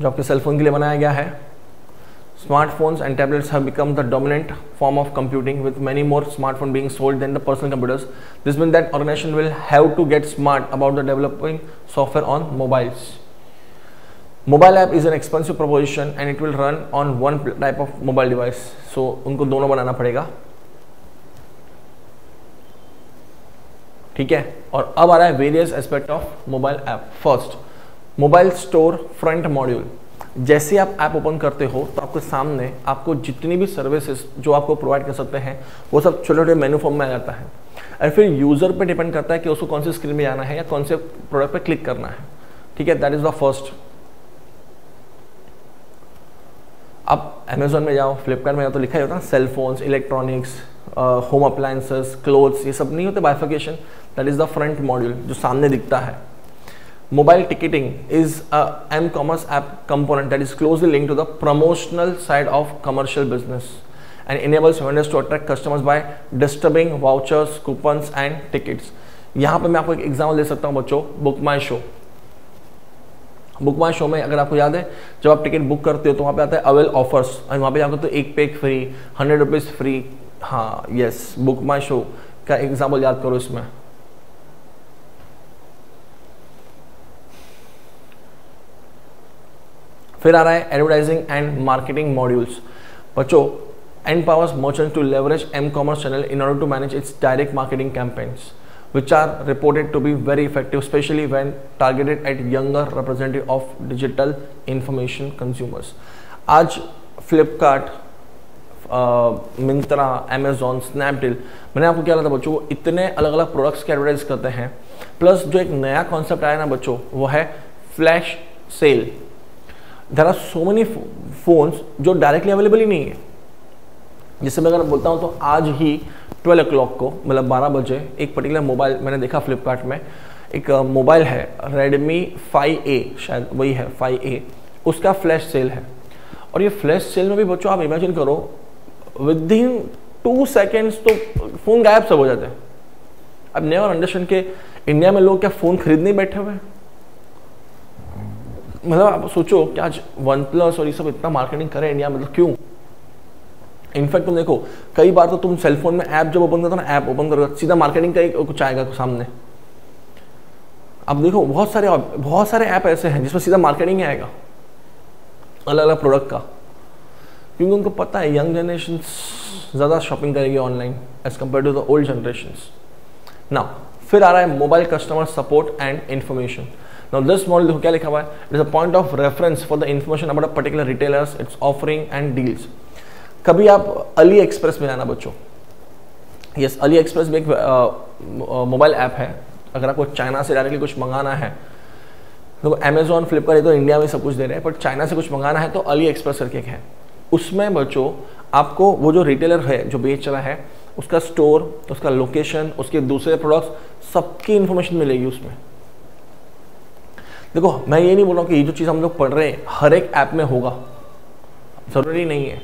[SPEAKER 1] जो आपके सेलफोन के लिए बनाया गया है। Smartphone and tablets have become the dominant form of computing with many more smartphone being sold than the personal computers this mean that organisation will have to get smart about the developing software on mobiles mobile app is an expensive proposition and it will run on one type of mobile device so उनको दोनों बनाना पड़ेगा। ठीक है? और अब आ रहा है various aspect of mobile app first mobile store front module. जैसे आप ऐप ओपन करते हो तो आपके सामने आपको जितनी भी सर्विसेज़ जो आपको प्रोवाइड कर सकते हैं, वो सब छोटे छोटे मेन्यू फॉर्म में आ जाता है। और फिर यूज़र पे डिपेंड करता है कि उसको कौन सी स्क्रीन में जाना है या कौन से प्रोडक्ट पे क्लिक करना है। ठीक है? दैट इज़ द फ़र्स्ट आप अमेजोन में जाओ फ्लिपकार्ट में जाओ तो लिखा ही होता है cell phones electronics home appliances clothes ये सब नहीं होते bifurcation that is the front module जो सामने दिखता है। Mobile ticketing is a m-commerce app component that is closely linked to the promotional side of commercial business and enables vendors to attract customers by distributing vouchers, coupons and tickets. यहाँ पे मैं आपको एक example दे सकता हूँ बच्चों Book My Show Book My Show में अगर आपको याद है जब आप टिकट बुक करते हो तो वहाँ पे आता है अवेल ऑफर्स और वहाँ पे जाकर तो एक पे एक फ्री हंड्रेड रुपीज़ फ्री हाँ यस बुक माई शो का एग्ज़ाम्पल याद करो इसमें फिर आ रहा है एडवर्टाइजिंग एंड मार्केटिंग मॉड्यूल्स बच्चों and powers merchant to leverage M commerce channel in order to manage its direct marketing campaigns which are reported to be very effective, especially when targeted at younger representative of digital information consumers. आज Flipkart Myntra Amazon Snapdeal मैंने आपको क्या था बच्चों, वो इतने अलग अलग प्रोडक्ट्स के एडवर्टाइज करते हैं प्लस जो एक नया कॉन्सेप्ट आया ना बच्चों, वो है flash sale there are so many phones जो डायरेक्टली अवेलेबल ही नहीं है। जैसे मैं अगर बोलता हूँ तो आज ही ट्वेल्व ओ को मतलब बारह बजे, एक पर्टिकुलर मोबाइल मैंने देखा फ्लिपकार्ट में। एक मोबाइल है रेडमी फाइव ए शायद वही है फाइव ए उसका फ्लैश सेल है। और ये फ्लैश सेल में भी बच्चों, आप इमेजिन करो विद इन टू सेकेंड्स तो फ़ोन गायब सब हो जाते हैं। अब नेवर अंडरस्टैंड के इंडिया में लोग क्या फ़ोन खरीदने बैठे हुए हैं? मतलब आप सोचो कि आज वन प्लस और ये सब इतना मार्केटिंग करे इंडिया मतलब क्यों? इनफैक्ट तुम देखो, कई बार तो तुम सेलफोन में ऐप जब ओपन करते हो ना ऐप ओपन करोगे, सीधा मार्केटिंग का ही कुछ आएगा सामने। अब देखो, बहुत सारे बहुत सारे ऐप ऐसे हैं जिसमें सीधा मार्केटिंग ही आएगा अलग अलग प्रोडक्ट का। क्योंकि उनको पता है यंग जनरेशन ज़्यादा शॉपिंग करेगी online as compare to the old generation ना फिर आ रहा है mobile customer support and information Now, this model, देखो क्या लिखा हुआ है? It a point of reference for the information about a particular retailers its offering and deals कभी आप अली एक्सप्रेस में जाना बच्चों। यस अली एक्सप्रेस भी एक मोबाइल ऐप है। अगर आपको चाइना से डायरेक्टली कुछ मंगाना है तो अमेजोन फ्लिपकार्ट तो इंडिया में सब कुछ दे रहे हैं बट चाइना से कुछ मंगाना है तो अली एक्सप्रेस करके है। उसमें बच्चों, आपको वो जो रिटेलर है, जो बेच रहा है, उसका स्टोर उसका लोकेशन उसके दूसरे प्रोडक्ट्स सबकी इंफॉर्मेशन मिलेगी उसमें। देखो, मैं ये नहीं बोल रहा हूँ कि ये जो चीज़ हम लोग पढ़ रहे हैं, हर एक ऐप में होगा। ज़रूरी नहीं है।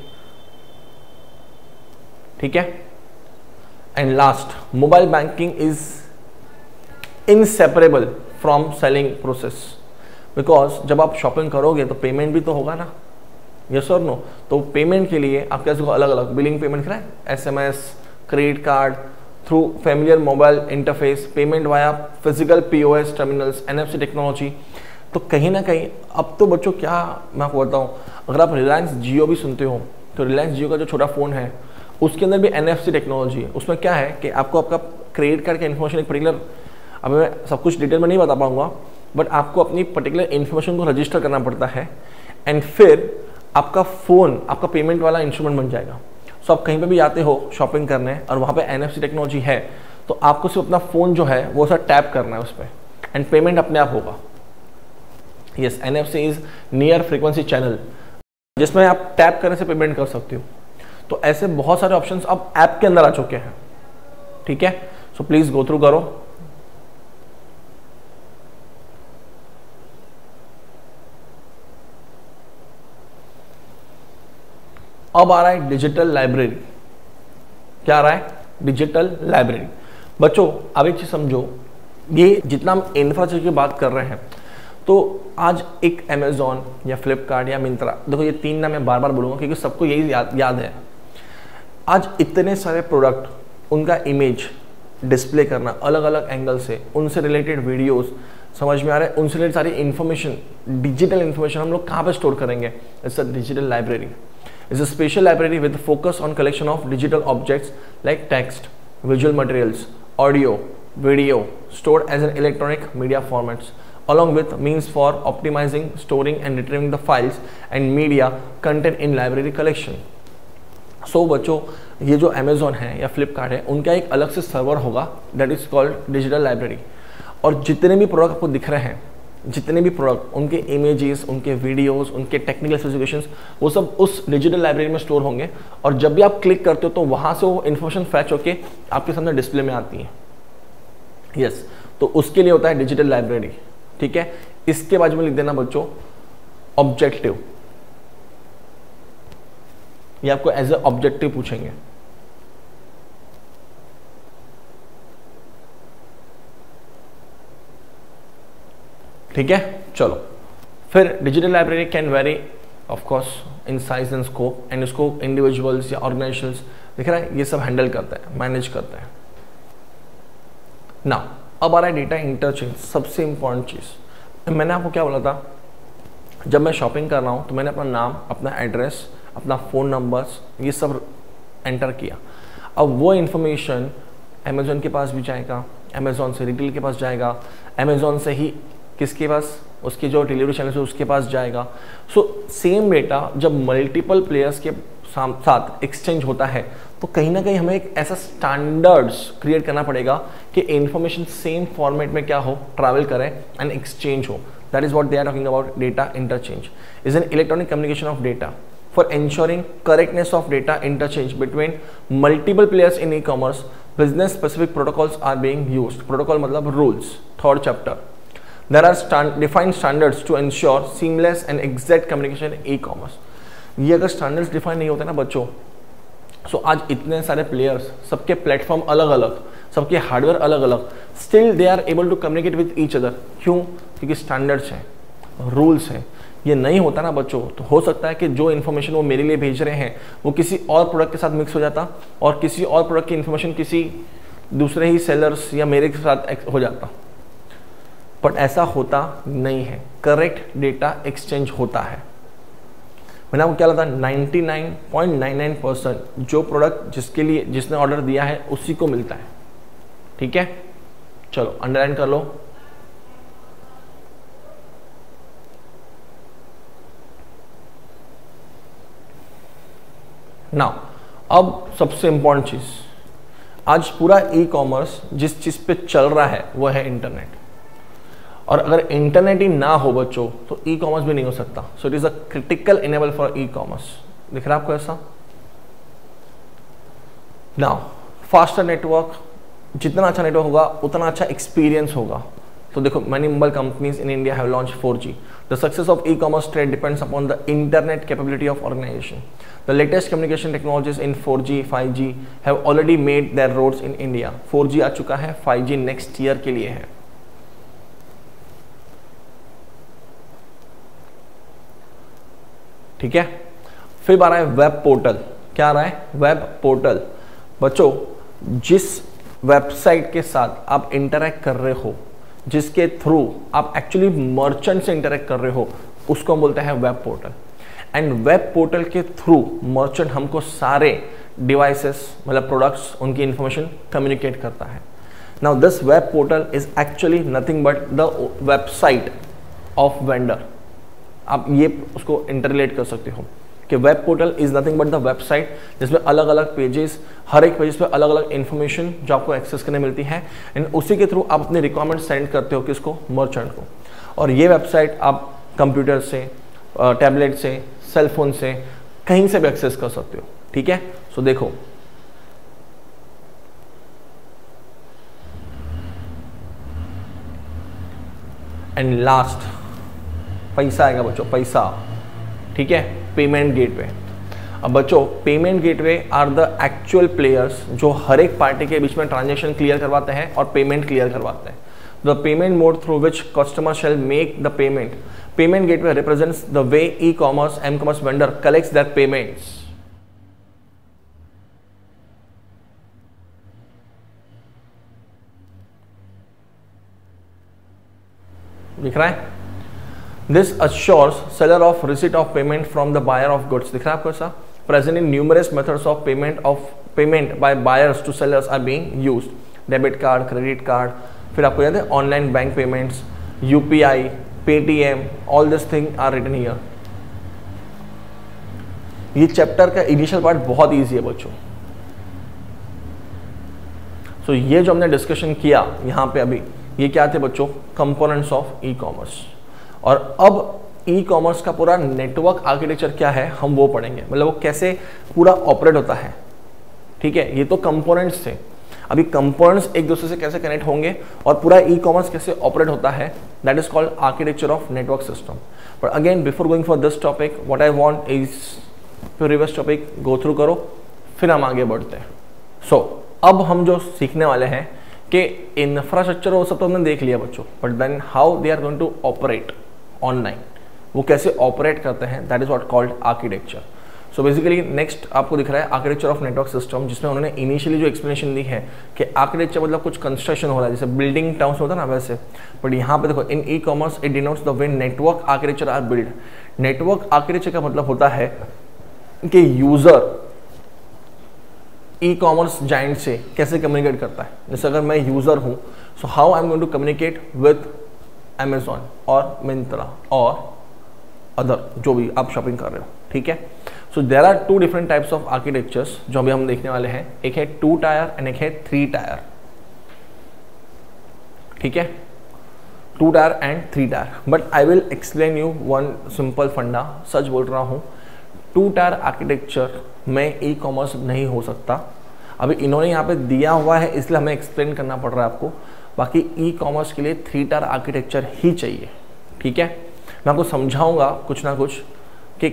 [SPEAKER 1] ठीक है? And last mobile banking is inseparable from selling process because जब आप शॉपिंग करोगे तो पेमेंट भी तो होगा ना। यस और नो तो पेमेंट के लिए आप कैसे अलग अलग बिलिंग पेमेंट कराए? S M S credit card payment via physical P O S terminals N F C technology तो कहीं ना कहीं, अब तो बच्चों क्या मैं आपको बताऊँ, अगर आप रिलायंस जियो भी सुनते हो तो रिलायंस जियो का जो छोटा फ़ोन है, उसके अंदर भी एन एफ़ सी टेक्नोलॉजी है। उसमें क्या है कि आपको आपका क्रेडिट कार्ड का इन्फॉर्मेशन एक पर्टिकुलर अभी मैं सब कुछ डिटेल में नहीं बता पाऊँगा बट आपको अपनी पर्टिकुलर इन्फॉर्मेशन को रजिस्टर करना पड़ता है एंड फिर आपका फ़ोन आपका पेमेंट वाला इंस्ट्रूमेंट बन जाएगा। सो आप कहीं पर भी जाते हो शॉपिंग करने और वहाँ पर एन टेक्नोलॉजी है तो आपको सिर्फ़ अपना फ़ोन जो है, वो सर टैप करना है उस पर एंड पेमेंट अपने आप होगा। Yes N F C is near frequency channel जिसमें आप टैप करने से पेमेंट कर सकते हो। तो ऐसे बहुत सारे ऑप्शन अब ऐप के अंदर आ चुके हैं, ठीक है? सो प्लीज़ गो थ्रू करो। अब आ रहा है डिजिटल लाइब्रेरी क्या आ रहा है? डिजिटल लाइब्रेरी बच्चों, अब एक चीज़ समझो। ये जितना हम इंफ्रास्ट्रक्चर की बात कर रहे हैं तो आज एक अमेजोन या फ्लिपकार्ट या मिंत्रा देखो ये तीन नाम मैं बार बार बोलूँगा क्योंकि सबको यही याद याद है। आज इतने सारे प्रोडक्ट उनका इमेज डिस्प्ले करना अलग अलग एंगल से, उनसे रिलेटेड वीडियोस समझ में आ रहा है? उनसे रिलेटेड सारी इन्फॉर्मेशन डिजिटल इन्फॉर्मेशन हम लोग कहाँ पर स्टोर करेंगे? It's a digital library is a special library with focus on collection of digital objects like text visual materials audio video stored as an electronic media formats along with means for optimizing, storing and retrieving the files and media content in library collection. So so, बच्चों ये जो Amazon है या फ्लिपकार्ट है उनका एक अलग से सर्वर होगा that is called digital library और जितने भी प्रोडक्ट आपको दिख रहे हैं जितने भी प्रोडक्ट उनके इमेजेस उनके वीडियोस उनके टेक्निकल स्पेसिफिकेशंस वो सब उस डिजिटल लाइब्रेरी में स्टोर होंगे। और जब भी आप क्लिक करते हो तो वहाँ से वो इन्फॉर्मेशन फैच होके आपके सामने डिस्प्ले में आती है। यस yes, तो उसके लिए होता है डिजिटल लाइब्रेरी ठीक है? इसके बाजू में लिख देना बच्चों ऑब्जेक्टिव ये आपको एज ए ऑब्जेक्टिव पूछेंगे। ठीक है? चलो। फिर digital library can vary of course in size and scope and इसको इंडिविजुअल्स या ऑर्गेनाइजेशंस दिख रहा है, ये सब हैंडल करते हैं मैनेज करते हैं। ना अब आ रहा है डेटा इंटरचेंज सबसे इंपॉर्टेंट चीज़। मैंने आपको क्या बोला था? जब मैं शॉपिंग कर रहा हूँ तो मैंने अपना नाम, अपना एड्रेस अपना फ़ोन नंबर्स ये सब एंटर किया। अब वो इन्फॉर्मेशन अमेज़ोन के पास भी जाएगा अमेज़ोन से रिटेल के पास जाएगा अमेज़ोन से ही किसके पास, उसके जो डिलीवरी चैनल है, उसके पास जाएगा। सो सेम डेटा जब मल्टीपल प्लेयर्स के साथ एक्सचेंज होता है तो कहीं ना कहीं हमें एक ऐसा स्टैंडर्ड्स क्रिएट करना पड़ेगा कि इन्फॉर्मेशन सेम फॉर्मेट में क्या हो ट्रैवल करें एंड एक्सचेंज हो। That is what they are talking about data interchange is an electronic communication of data for ensuring correctness of data interchange between multiple players in e-commerce, business specific protocols are being used. Protocol matlab rules. Third chapter. There are stand, defined standards to ensure seamless and exact communication in e-commerce. ये अगर standards define नहीं होते ना बच्चों सो so आज इतने सारे players सबके प्लेटफॉर्म अलग अलग सबके हार्डवेयर अलग अलग still they are able to communicate with each other क्यों? क्योंकि स्टैंडर्ड्स हैं रूल्स हैं। ये नहीं होता ना बच्चों तो हो सकता है कि जो इन्फॉर्मेशन वो मेरे लिए भेज रहे हैं वो किसी और प्रोडक्ट के साथ मिक्स हो जाता और किसी और प्रोडक्ट की इन्फॉर्मेशन किसी दूसरे ही सेलर्स या मेरे के साथ हो जाता। बट ऐसा होता नहीं है। करेक्ट डेटा एक्सचेंज होता है। मैंने आपको क्या लगता है 99.99 परसेंट जो प्रोडक्ट जिसके लिए, जिसने ऑर्डर दिया है, उसी को मिलता है। ठीक है? चलो अंडरलाइन कर लो। ना अब सबसे इंपॉर्टेंट चीज़। आज पूरा ई कॉमर्स जिस चीज़ पे चल रहा है, वो है इंटरनेट और अगर इंटरनेट ही ना हो बच्चों तो ई कॉमर्स भी नहीं हो सकता। So it is a critical enable for e commerce दिख रहा है आपको ऐसा? ना फास्टर नेटवर्क जितना अच्छा नेटवर्क होगा उतना अच्छा एक्सपीरियंस होगा। तो देखो many mobile companies in India have launch 4G. The success of e commerce trade depends upon the internet capability of organisation the latest communication technologies in 4G, 5G have already made their roads in India 4G आ चुका है 5G next year के लिए है। ठीक है? फिर आ रहा है वेब पोर्टल क्या आ रहा है? वेब पोर्टल बच्चों, जिस वेबसाइट के साथ आप इंटरेक्ट कर रहे हो, जिसके थ्रू आप एक्चुअली मर्चेंट से इंटरेक्ट कर रहे हो, उसको हम बोलते हैं web portal and web portal के थ्रू मर्चेंट हमको सारे डिवाइसेस मतलब प्रोडक्ट्स उनकी इंफॉर्मेशन कम्युनिकेट करता है। Now this web portal is actually nothing but the website of vendor आप ये उसको इंटरलेट कर सकते हो कि web portal is nothing but the website जिसमें अलग अलग पेजेस हर एक पेजेस पे अलग अलग इन्फॉर्मेशन जो आपको एक्सेस करने मिलती है एंड उसी के थ्रू आप अपने रिक्वायरमेंट सेंड करते हो किसको? मर्चेंट को। और ये वेबसाइट आप कंप्यूटर से टैबलेट से सेलफोन से कहीं से भी एक्सेस कर सकते हो। ठीक है? सो so, देखो। एंड लास्ट पैसा आएगा बच्चों, पैसा। ठीक है? पेमेंट गेटवे अब बच्चों payment gateway are the actual players जो हर एक पार्टी के बीच में ट्रांजेक्शन क्लियर करवाते हैं और पेमेंट क्लियर करवाते हैं। The payment mode through which customer shall make the payment payment gateway represents the way e commerce M commerce vendor collects that payments दिख रहा है? This assures seller of receipt of payment from the buyer of goods दिख रहा है आपको ऐसा? Present in numerous methods of payment of payment by buyers to sellers are being used debit card credit card फिर आपको याद है? Online bank payments UPI Paytm all this thing are written here ये चैप्टर का initial part बहुत easy है बच्चों। सो so, ये जो हमने डिस्कशन किया यहाँ पे अभी ये क्या थे बच्चों? कंपोनेंट्स ऑफ़ ई कॉमर्स और अब ई कॉमर्स का पूरा नेटवर्क आर्किटेक्चर क्या है हम वो पढ़ेंगे। मतलब वो कैसे पूरा ऑपरेट होता है। ठीक है ये तो कंपोनेंट्स थे। अभी कंपोनेंट्स एक दूसरे से कैसे कनेक्ट होंगे और पूरा ई कॉमर्स कैसे ऑपरेट होता है that is called architecture of network system but again before going for this topic what I want is previous topic go through करो फिर हम आगे बढ़ते हैं। सो so, अब हम जो सीखने वाले हैं कि इंफ्रास्ट्रक्चर वो सब तो हमने देख लिया बच्चों but then how they are going to operate online. वो कैसे ऑपरेट करते हैं that is what called architecture so basically next आपको दिख रहा है आर्किटेक्चर ऑफ़ नेटवर्क सिस्टम जिसमें उन्होंने इनिशियली जो एक्सप्लेनेशन दी है कि आर्किटेक्चर मतलब कुछ कंस्ट्रक्शन हो रहा है, जैसे बिल्डिंग टाउन्स होता है ना वैसे। बट यहाँ पे देखो in e commerce it denotes the way network architecture are build network architecture का मतलब होता है कि यूज़र ई कॉमर्स जाइंट से कैसे कम्युनिकेट करता है। जैसे अगर मैं यूज़र हूँ so how I am going to communicate with Amazon और मिंत्रा और अदर जो भी आप शॉपिंग कर रहे हो, ठीक है? So there are two different types of architectures जो अभी हम देखने वाले हैं। एक है टू टायर एंड एक है थ्री टायर ठीक है? Two tier and three tier but I will explain you one simple funda. सच बोल रहा हूँ टू टायर आर्किटेक्चर में ई कॉमर्स नहीं हो सकता। अभी इन्होंने यहाँ पे दिया हुआ है, इसलिए हमें एक्सप्लेन करना पड़ रहा है आपको। बाकी ई कॉमर्स के लिए थ्री टायर आर्किटेक्चर ही चाहिए, ठीक है? मैं आपको समझाऊँगा कुछ ना कुछ कि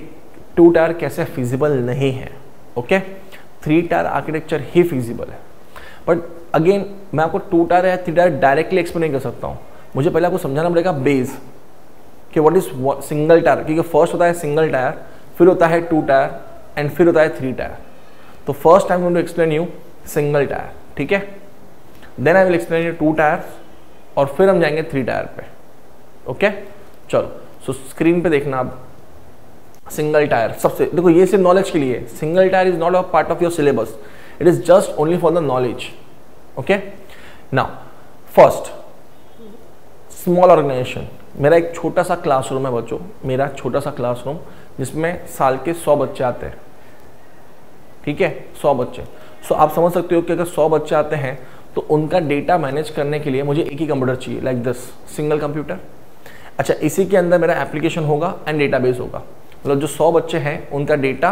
[SPEAKER 1] टू टायर कैसे फिजिबल नहीं है ओके थ्री टायर आर्किटेक्चर ही फिजिबल है। बट अगेन मैं आपको टू टायर या थ्री टायर डायरेक्टली एक्सप्लेन नहीं कर सकता हूँ। मुझे पहले आपको समझाना पड़ेगा बेस कि व्हाट इज़ सिंगल टायर क्योंकि फ़र्स्ट होता है सिंगल टायर फिर होता है टू टायर एंड फिर होता है थ्री टायर तो first time to explain you single tier ठीक है? Then I will explain you two tier और फिर हम जाएँगे थ्री टायर पे। ओके चलो। सो स्क्रीन पे देखना अब। सिंगल टायर सबसे देखो ये सिर्फ़ नॉलेज के लिए। Single tier is not a part of your syllabus it is just only for the knowledge okay now first small organisation मेरा एक छोटा सा क्लासरूम है बच्चों। मेरा छोटा सा क्लासरूम जिसमें साल के सौ बच्चे आते हैं। ठीक है? सौ बच्चे। सो so, आप समझ सकते हो कि अगर सौ बच्चे आते हैं तो उनका डेटा मैनेज करने के लिए मुझे एक ही कंप्यूटर चाहिए लाइक दिस सिंगल कंप्यूटर अच्छा इसी के अंदर मेरा एप्लीकेशन होगा एंड डेटाबेस होगा। मतलब जो सौ बच्चे हैं, उनका डेटा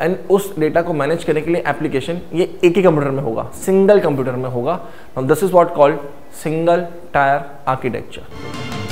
[SPEAKER 1] एंड उस डेटा को मैनेज करने के लिए एप्लीकेशन ये एक ही कंप्यूटर में होगा सिंगल कंप्यूटर में होगा। This is what called single tier architecture